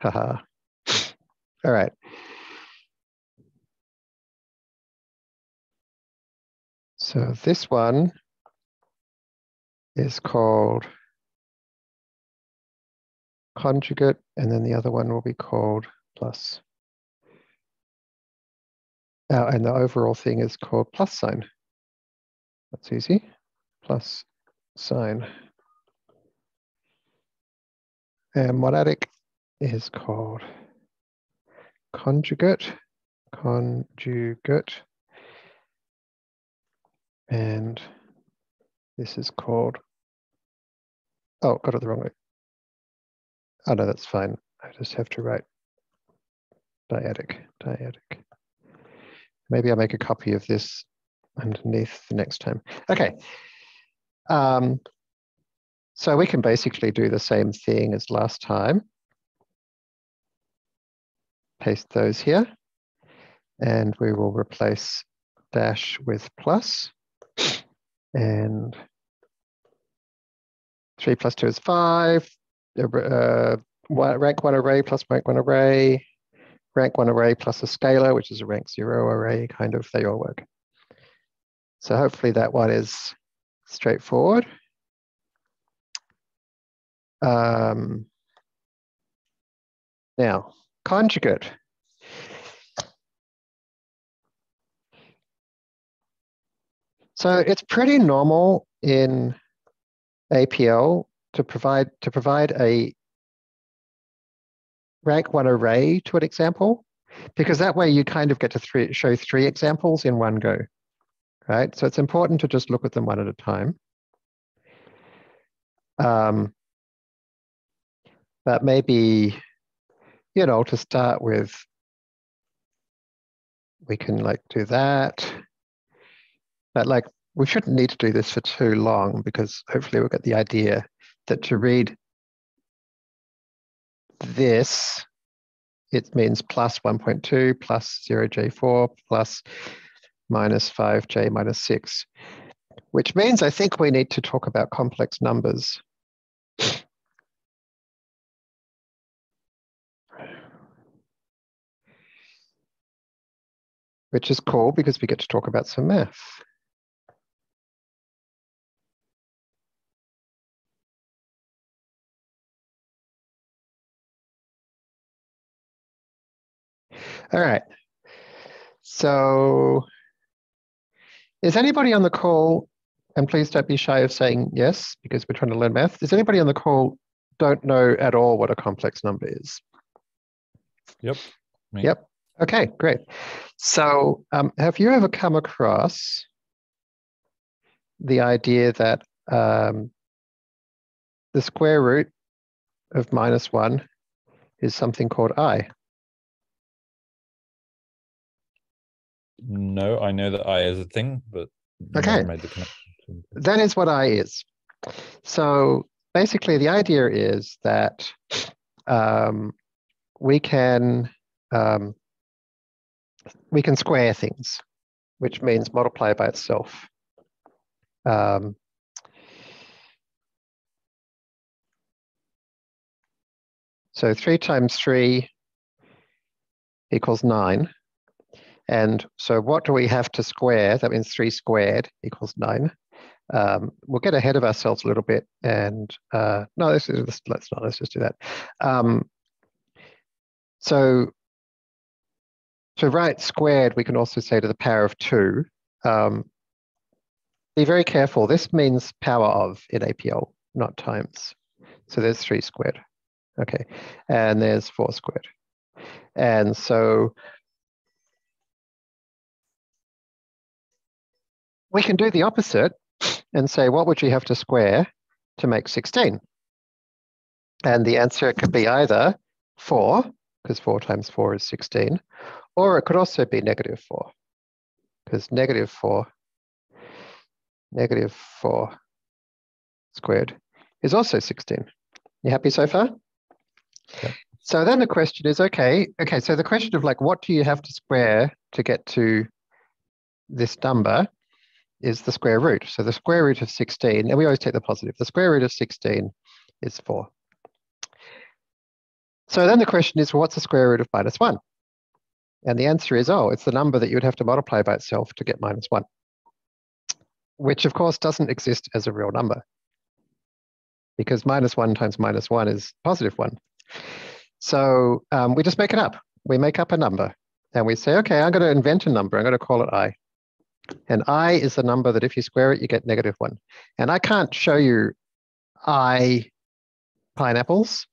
Haha. *laughs* All right. So this one is called conjugate, and then the other one will be called plus. Uh, and the overall thing is called plus sign. That's easy. Plus sign. And monadic is called conjugate. Conjugate. And this is called, oh, got it the wrong way. Oh no, that's fine. I just have to write dyadic, dyadic. Maybe I'll make a copy of this underneath the next time. Okay. Um, so we can basically do the same thing as last time. Paste those here. And we will replace dash with plus. And 3 plus 2 is 5. Uh, rank 1 array plus rank 1 array rank one array plus a scalar, which is a rank zero array, kind of, they all work. So hopefully that one is straightforward. Um, now, conjugate. So it's pretty normal in APL to provide to provide a rank one array to an example, because that way you kind of get to three, show three examples in one go, right? So it's important to just look at them one at a time. Um, but maybe, you know, to start with, we can like do that. But like, we shouldn't need to do this for too long because hopefully we'll get the idea that to read this, it means plus 1.2 plus 0j4 plus minus 5j minus 6, which means I think we need to talk about complex numbers. Which is cool because we get to talk about some math. All right. So is anybody on the call, and please don't be shy of saying yes, because we're trying to learn math. Is anybody on the call don't know at all what a complex number is? Yep. Me. Yep. Okay, great. So um, have you ever come across the idea that um, the square root of minus 1 is something called i. No, I know that i is a thing, but okay. That is what i is. So basically, the idea is that um, we can um, we can square things, which means multiply by itself. Um, so 3 times 3 equals 9. And so what do we have to square? That means 3 squared equals 9. Um, we'll get ahead of ourselves a little bit and uh, no, let's, let's, let's not, let's just do that. Um, so to write squared, we can also say to the power of two. Um, be very careful. This means power of in APL, not times. So there's three squared. Okay, and there's four squared. And so we can do the opposite and say, what would you have to square to make 16? And the answer could be either 4, because 4 times 4 is 16, or it could also be negative 4, because negative 4, negative 4 squared is also 16. You happy so far? Yeah. So then the question is, okay, okay, so the question of like, what do you have to square to get to this number? Is the square root. So the square root of 16, and we always take the positive, the square root of 16 is 4. So then the question is, well, what's the square root of minus 1? And the answer is, oh, it's the number that you would have to multiply by itself to get minus 1, which of course doesn't exist as a real number because minus 1 times minus 1 is positive 1. So um, we just make it up. We make up a number and we say, okay, I'm going to invent a number. I'm going to call it i. And i is the number that if you square it, you get negative one. And I can't show you i pineapples,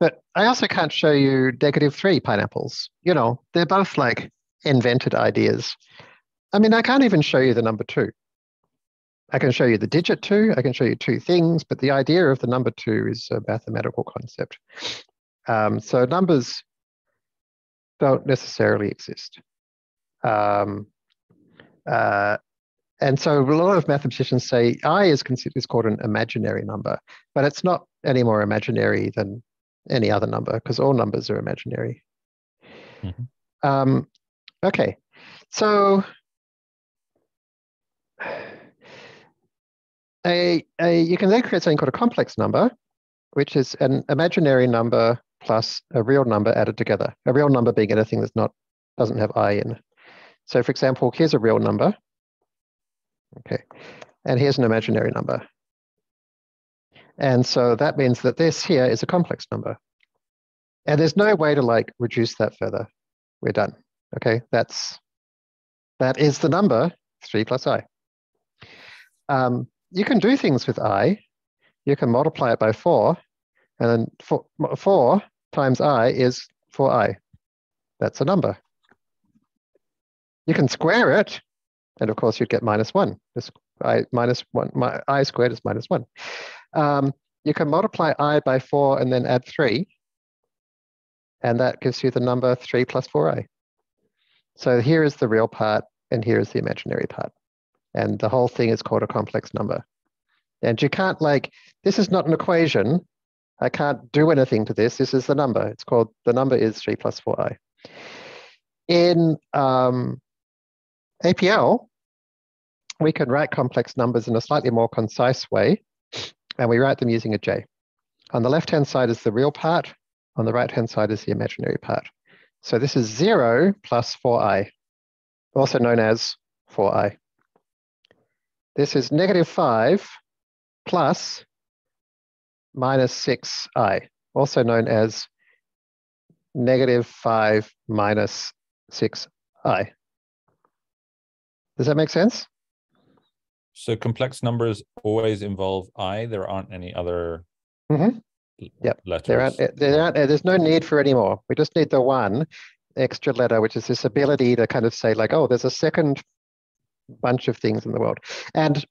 but I also can't show you negative three pineapples. You know, they're both like invented ideas. I mean, I can't even show you the number two. I can show you the digit two, I can show you two things, but the idea of the number two is a mathematical concept. Um, so numbers don't necessarily exist. Um, uh, and so a lot of mathematicians say i is considered is called an imaginary number, but it's not any more imaginary than any other number because all numbers are imaginary. Mm-hmm. Um, okay, so a, a you can then create something called a complex number, which is an imaginary number plus a real number added together. A real number being anything that's not doesn't have i in. So for example, here's a real number. Okay, and here's an imaginary number. And so that means that this here is a complex number. And there's no way to like reduce that further. We're done. Okay, that's that is the number three plus i. Um, you can do things with i. You can multiply it by four, and then four, four times i is 4i. That's a number. You can square it, and of course you'd get minus one. This i minus one, my, i squared is minus one. Um, you can multiply i by four and then add three, and that gives you the number three plus four i. So here is the real part, and here is the imaginary part. And the whole thing is called a complex number. And you can't like, this is not an equation. I can't do anything to this. This is the number. It's called, the number is 3 plus 4i. In um, APL, we can write complex numbers in a slightly more concise way, and we write them using a J. On the left-hand side is the real part. On the right-hand side is the imaginary part. So this is 0 plus 4i, also known as 4i. This is negative 5 plus minus 6i, also known as negative 5 minus 6i. Does that make sense? So complex numbers always involve i. There aren't any other mm-hmm. yep. letters. There aren't, there aren't, there's no need for any more. We just need the one extra letter, which is this ability to kind of say like, oh, there's a second bunch of things in the world. And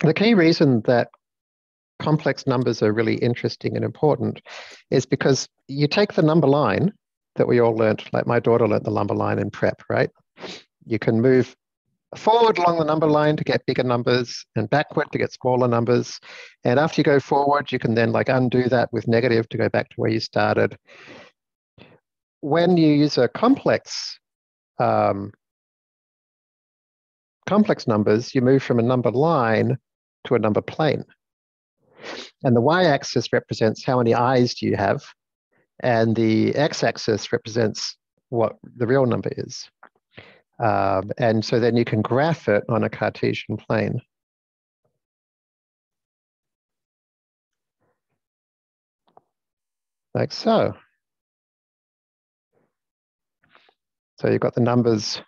the key reason that complex numbers are really interesting and important is because you take the number line that we all learnt, like my daughter learnt the number line in prep, right? You can move forward along the number line to get bigger numbers and backward to get smaller numbers. And after you go forward, you can then like undo that with negative to go back to where you started. When you use a complex um, complex numbers, you move from a number line to a number plane. And the y-axis represents how many eyes do you have, and the x-axis represents what the real number is. Um, and so then you can graph it on a Cartesian plane. Like so. So you've got the numbers.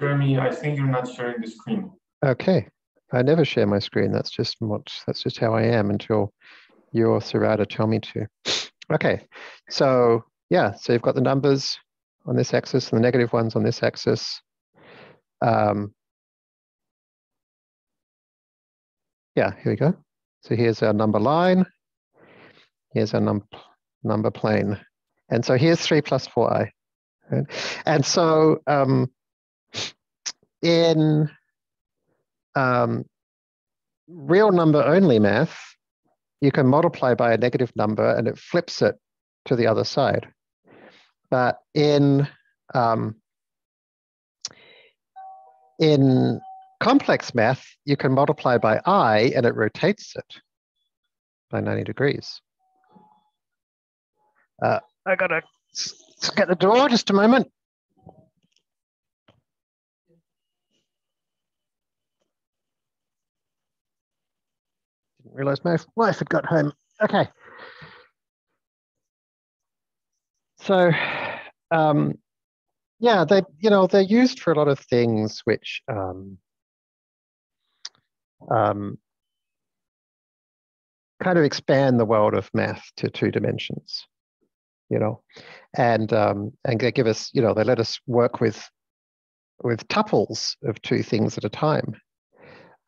Jeremy, I think you're not sharing the screen. Okay. I never share my screen. That's just much, that's just how I am until you or Sarada tell me to. *sniffs* Okay. So yeah, so you've got the numbers on this axis and the negative ones on this axis. Um, yeah, here we go. So here's our number line. Here's our num number plane. And so here's 3 plus 4i. Right? And so um, in um, real number only math, you can multiply by a negative number and it flips it to the other side. But in um, in complex math, you can multiply by i and it rotates it by 90 degrees. Uh, I gotta get the door just a moment. Didn't realize my wife had got home. Okay. So, um, yeah, they you know they're used for a lot of things which um, um, kind of expand the world of math to two dimensions, you know, and um, and they give us you know they let us work with with tuples of two things at a time.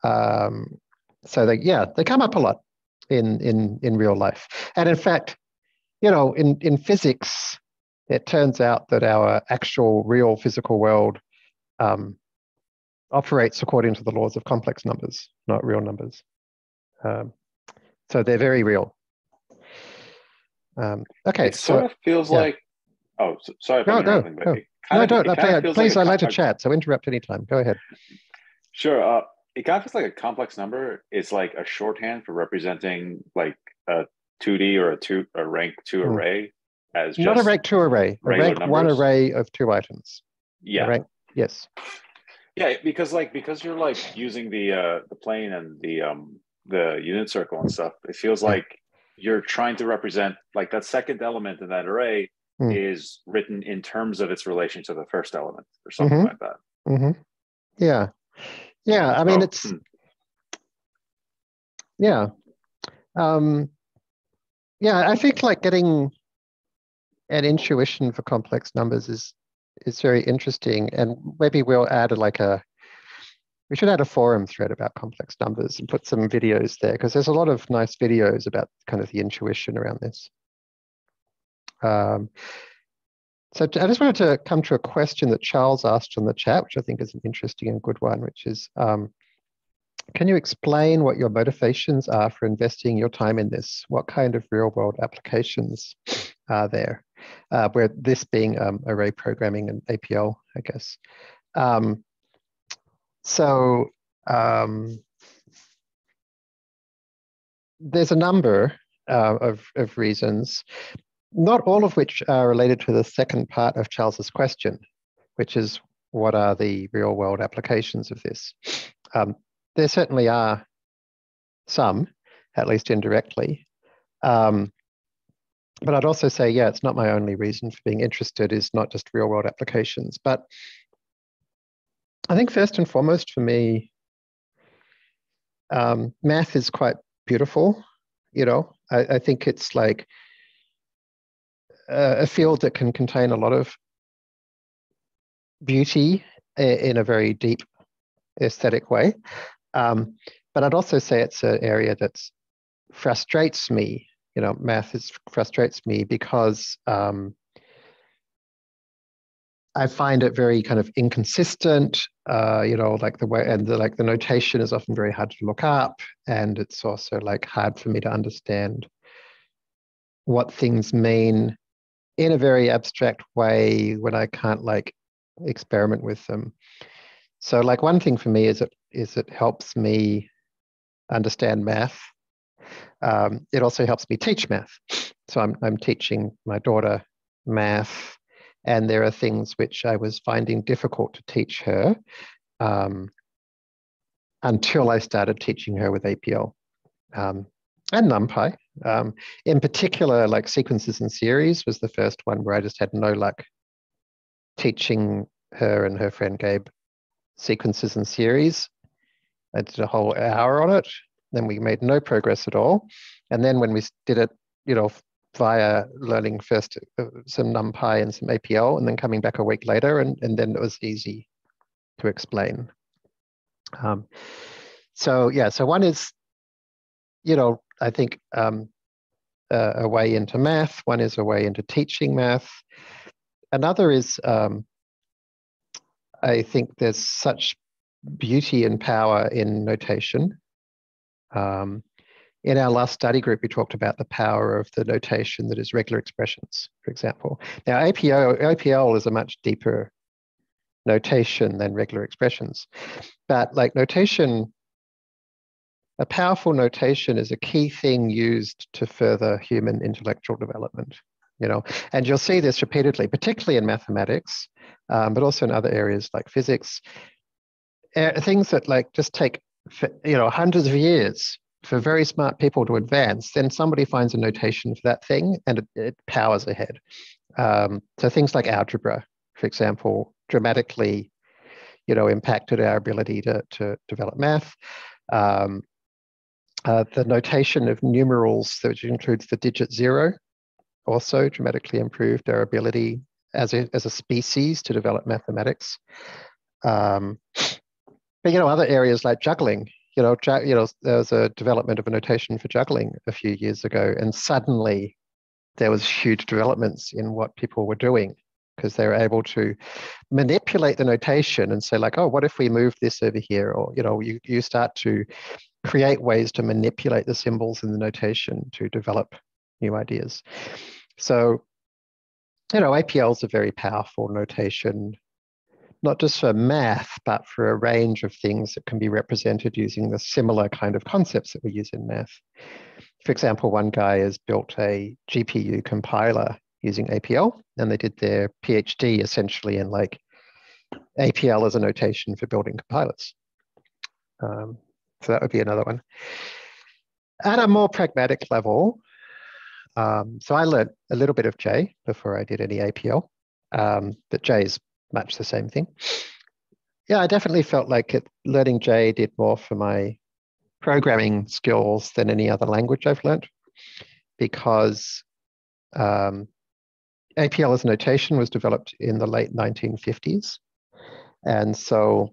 Um, so they yeah they come up a lot in in in real life, and in fact, you know, in in physics, it turns out that our actual real physical world um, operates according to the laws of complex numbers, not real numbers. Um, so they're very real. Um, okay, it sort so, of feels yeah. like. Oh, so, sorry. No, no, no. No, don't. of, it no, please, like I like to chat, so interrupt anytime. Go ahead. Sure. Uh, it kind of feels like a complex number is like a shorthand for representing like a 2D or a two a rank two Hmm. array as Not a rank two array, a rank one array of two items. Yeah. rank, yes. Yeah, because like because you're like using the uh the plane and the um the unit circle and stuff, it feels like you're trying to represent like that second element in that array Hmm. is written in terms of its relation to the first element or something Mhm. like that. hmm Yeah. Yeah. I mean, Oh, it's, hmm. yeah. Um, yeah, I think like getting an intuition for complex numbers is is very interesting, and maybe we'll add like a we should add a forum thread about complex numbers and put some videos there because there's a lot of nice videos about kind of the intuition around this. Um, so I just wanted to come to a question that Charles asked on the chat, which I think is an interesting and good one, which is, um, can you explain what your motivations are for investing your time in this? What kind of real world applications are there? Uh, where this being um, array programming and APL, I guess. Um, so um, there's a number uh, of, of reasons, not all of which are related to the second part of Charles's question, which is what are the real world applications of this? Um, there certainly are some, at least indirectly. Um, but I'd also say, yeah, it's not my only reason for being interested is not just real world applications. But I think first and foremost for me, um, math is quite beautiful. You know, I, I think it's like a, a field that can contain a lot of beauty i- in a very deep aesthetic way. Um, but I'd also say it's an area that frustrates me. You know, math is frustrates me because um, I find it very kind of inconsistent. Uh, you know, like the way and the, like the notation is often very hard to look up, and it's also like hard for me to understand what things mean in a very abstract way when I can't like experiment with them. So, like one thing for me is it is it helps me understand math. Um, it also helps me teach math. So I'm I'm teaching my daughter math and there are things which I was finding difficult to teach her um, until I started teaching her with APL um, and NumPy. Um, in particular, like sequences and series was the first one where I just had no luck teaching her and her friend Gabe sequences and series. I did a whole hour on it. Then we made no progress at all. And then when we did it, you know, via learning first uh, some NumPy and some APL, and then coming back a week later, and, and then it was easy to explain. Um, so yeah, so one is, you know, I think um, a, a, way into math. One is a way into teaching math. Another is, um, I think there's such beauty and power in notation. Um, in our last study group, we talked about the power of the notation that is regular expressions, for example. Now, APO, APL is a much deeper notation than regular expressions. But like notation, a powerful notation is a key thing used to further human intellectual development. You know, and you'll see this repeatedly, particularly in mathematics, um, but also in other areas like physics. Uh, things that like just take you know hundreds of years for very smart people to advance, then somebody finds a notation for that thing and it, it powers ahead. Um, so things like algebra, for example, dramatically, you know, impacted our ability to, to develop math. Um, uh, the notation of numerals, which includes the digit zero, also dramatically improved our ability as a, as a species to develop mathematics. Um, but you know, other areas like juggling, you know, you know, there was a development of a notation for juggling a few years ago, and suddenly there was huge developments in what people were doing because they were able to manipulate the notation and say like, oh, what if we move this over here? Or you know, you you start to create ways to manipulate the symbols in the notation to develop new ideas. So, you know, APL is a very powerful notation not just for math, but for a range of things that can be represented using the similar kind of concepts that we use in math. For example, one guy has built a GPU compiler using APL, and they did their PhD essentially in like APL as a notation for building compilers. Um, so that would be another one. At a more pragmatic level, um, so I learned a little bit of J before I did any APL, um, but J is much the same thing. Yeah, I definitely felt like it, learning J did more for my programming skills than any other language I've learned because um, APL as notation was developed in the late 1950s. And so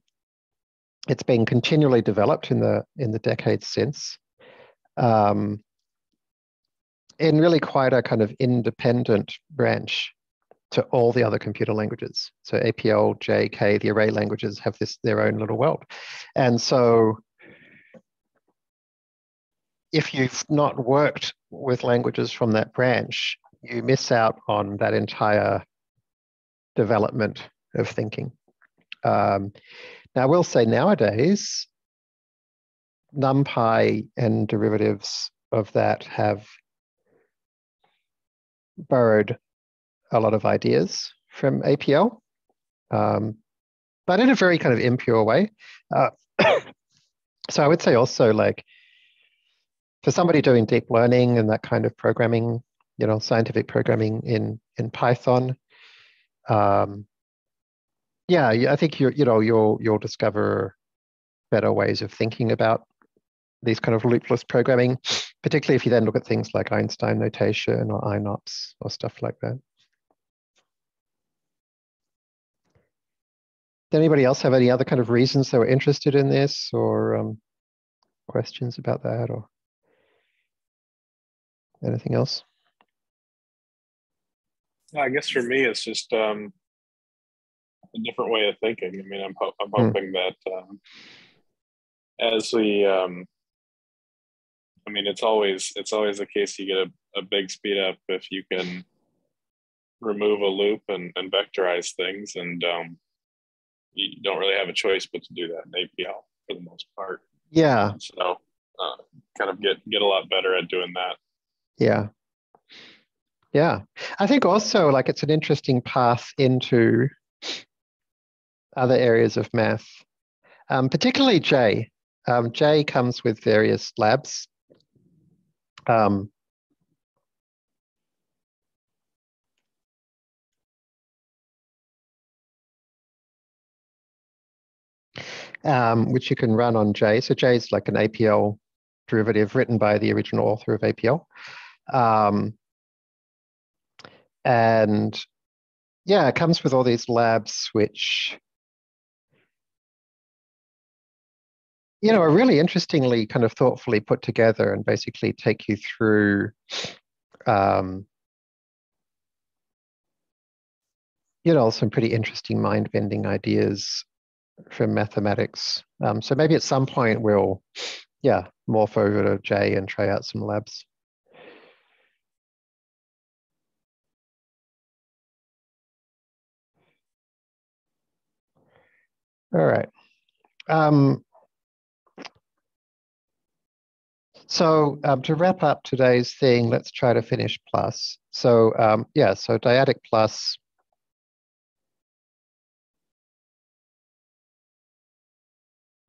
it's been continually developed in the in the decades since. Um, in really quite a kind of independent branch to all the other computer languages. So APL, J, K, the array languages have this their own little world. And so if you've not worked with languages from that branch, you miss out on that entire development of thinking. Um, now, I will say nowadays, NumPy and derivatives of that have borrowed a lot of ideas from APL, um, but in a very kind of impure way. Uh, *coughs* so I would say also like for somebody doing deep learning and that kind of programming, you know, scientific programming in in Python, um, yeah, I think you you know you'll you'll discover better ways of thinking about these kind of loopless programming, particularly if you then look at things like Einstein notation or einops or stuff like that. Did anybody else have any other kind of reasons they were interested in this or um, questions about that or anything else? I guess for me, it's just um, a different way of thinking. I mean, I'm, ho- I'm Hmm. hoping that um, as we, um, I mean, it's always it's always the case you get a, a big speed up if you can remove a loop and, and vectorize things, and um, you don't really have a choice but to do that in APL for the most part. Yeah, So, uh, kind of get get a lot better at doing that. yeah. Yeah. I think also like it's an interesting path into other areas of math, um, particularly J. Um, J comes with various labs. Um, um, which you can run on J. So J is like an APL derivative written by the original author of APL. Um, and yeah, it comes with all these labs which you know are really interestingly kind of thoughtfully put together and basically take you through um, you know some pretty interesting mind-bending ideas from mathematics. Um, so maybe at some point we'll yeah morph over to J and try out some labs. All right. Um, so um, to wrap up today's thing, let's try to finish plus. So um, yeah, so dyadic plus.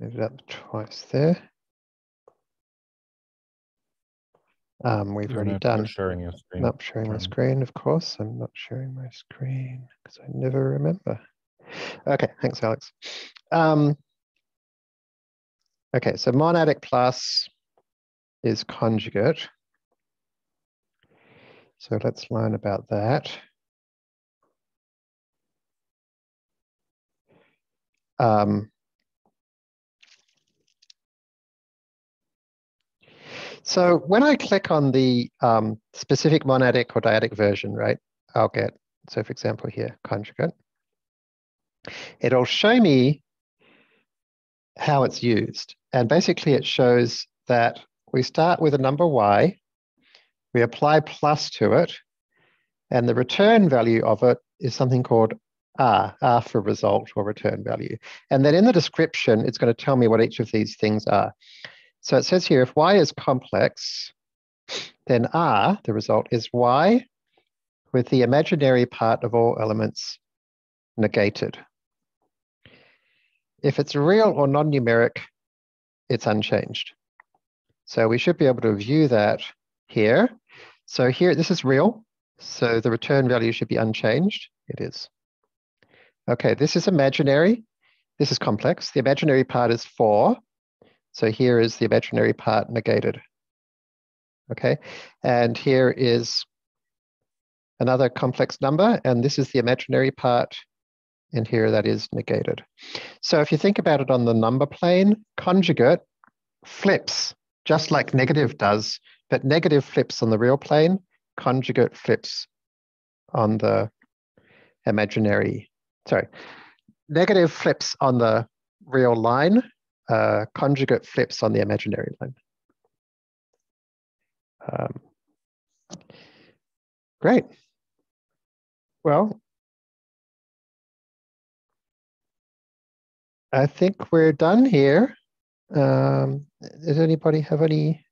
Move it up twice there. Um, we've You're already not done. sharing your screen. Not sharing my screen, of course. I'm not sharing my screen because I never remember. Okay, thanks, Alex. Um, okay, so monadic plus is conjugate. So let's learn about that. Um, so when I click on the um, specific monadic or dyadic version, right, I'll get, so for example here, conjugate. It'll show me how it's used. And basically it shows that we start with a number y, we apply plus to it, and the return value of it is something called R, R for result or return value. And then in the description, it's going to tell me what each of these things are. So it says here, if y is complex, then R, the result, is y with the imaginary part of all elements negated. If it's real or non-numeric, it's unchanged. So we should be able to view that here. So here, this is real. So the return value should be unchanged. It is. Okay, this is imaginary. This is complex. The imaginary part is four. So here is the imaginary part negated. Okay, and here is another complex number, and this is the imaginary part, and here that is negated. So if you think about it on the number plane, conjugate flips just like negative does, but negative flips on the real plane, conjugate flips on the imaginary, sorry, negative flips on the real line, uh, conjugate flips on the imaginary line. Um, great. Well, I think we're done here. Um, does anybody have any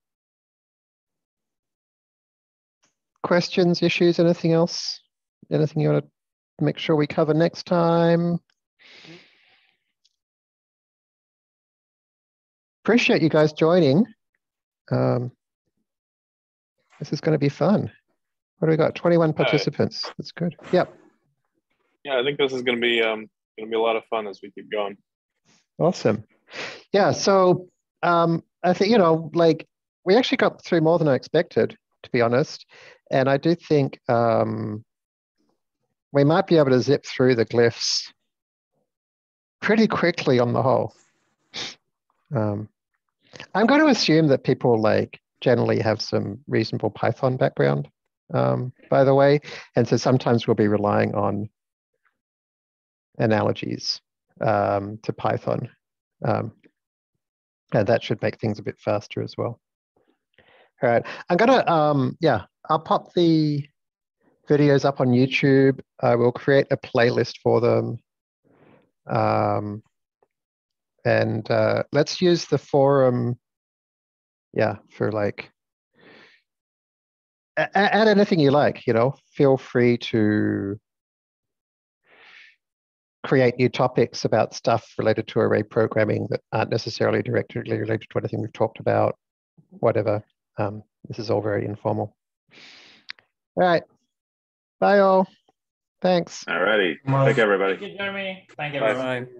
questions, issues, anything else? Anything you want to make sure we cover next time? Appreciate you guys joining. Um, this is going to be fun. What do we got? 21 participants. That's good. Yep. Yeah, I think this is going to be um, going to be a lot of fun as we keep going. Awesome. Yeah. So um, I think, you know, like we actually got through more than I expected, to be honest. And I do think um, we might be able to zip through the glyphs pretty quickly on the whole. Um, I'm going to assume that people like generally have some reasonable Python background, um, by the way. And so sometimes we'll be relying on analogies um, to Python. Um, and that should make things a bit faster as well. All right, I'm gonna, um, yeah, I'll pop the videos up on YouTube. I will create a playlist for them. Um, and uh, let's use the forum, yeah, for like, add anything you like, you know, feel free to create new topics about stuff related to array programming that aren't necessarily directly related to anything we've talked about, whatever. Um, this is all very informal. All right. Bye all. Thanks. All righty. Thank everybody. Thank you, Jeremy. Thank you, everyone. Bye.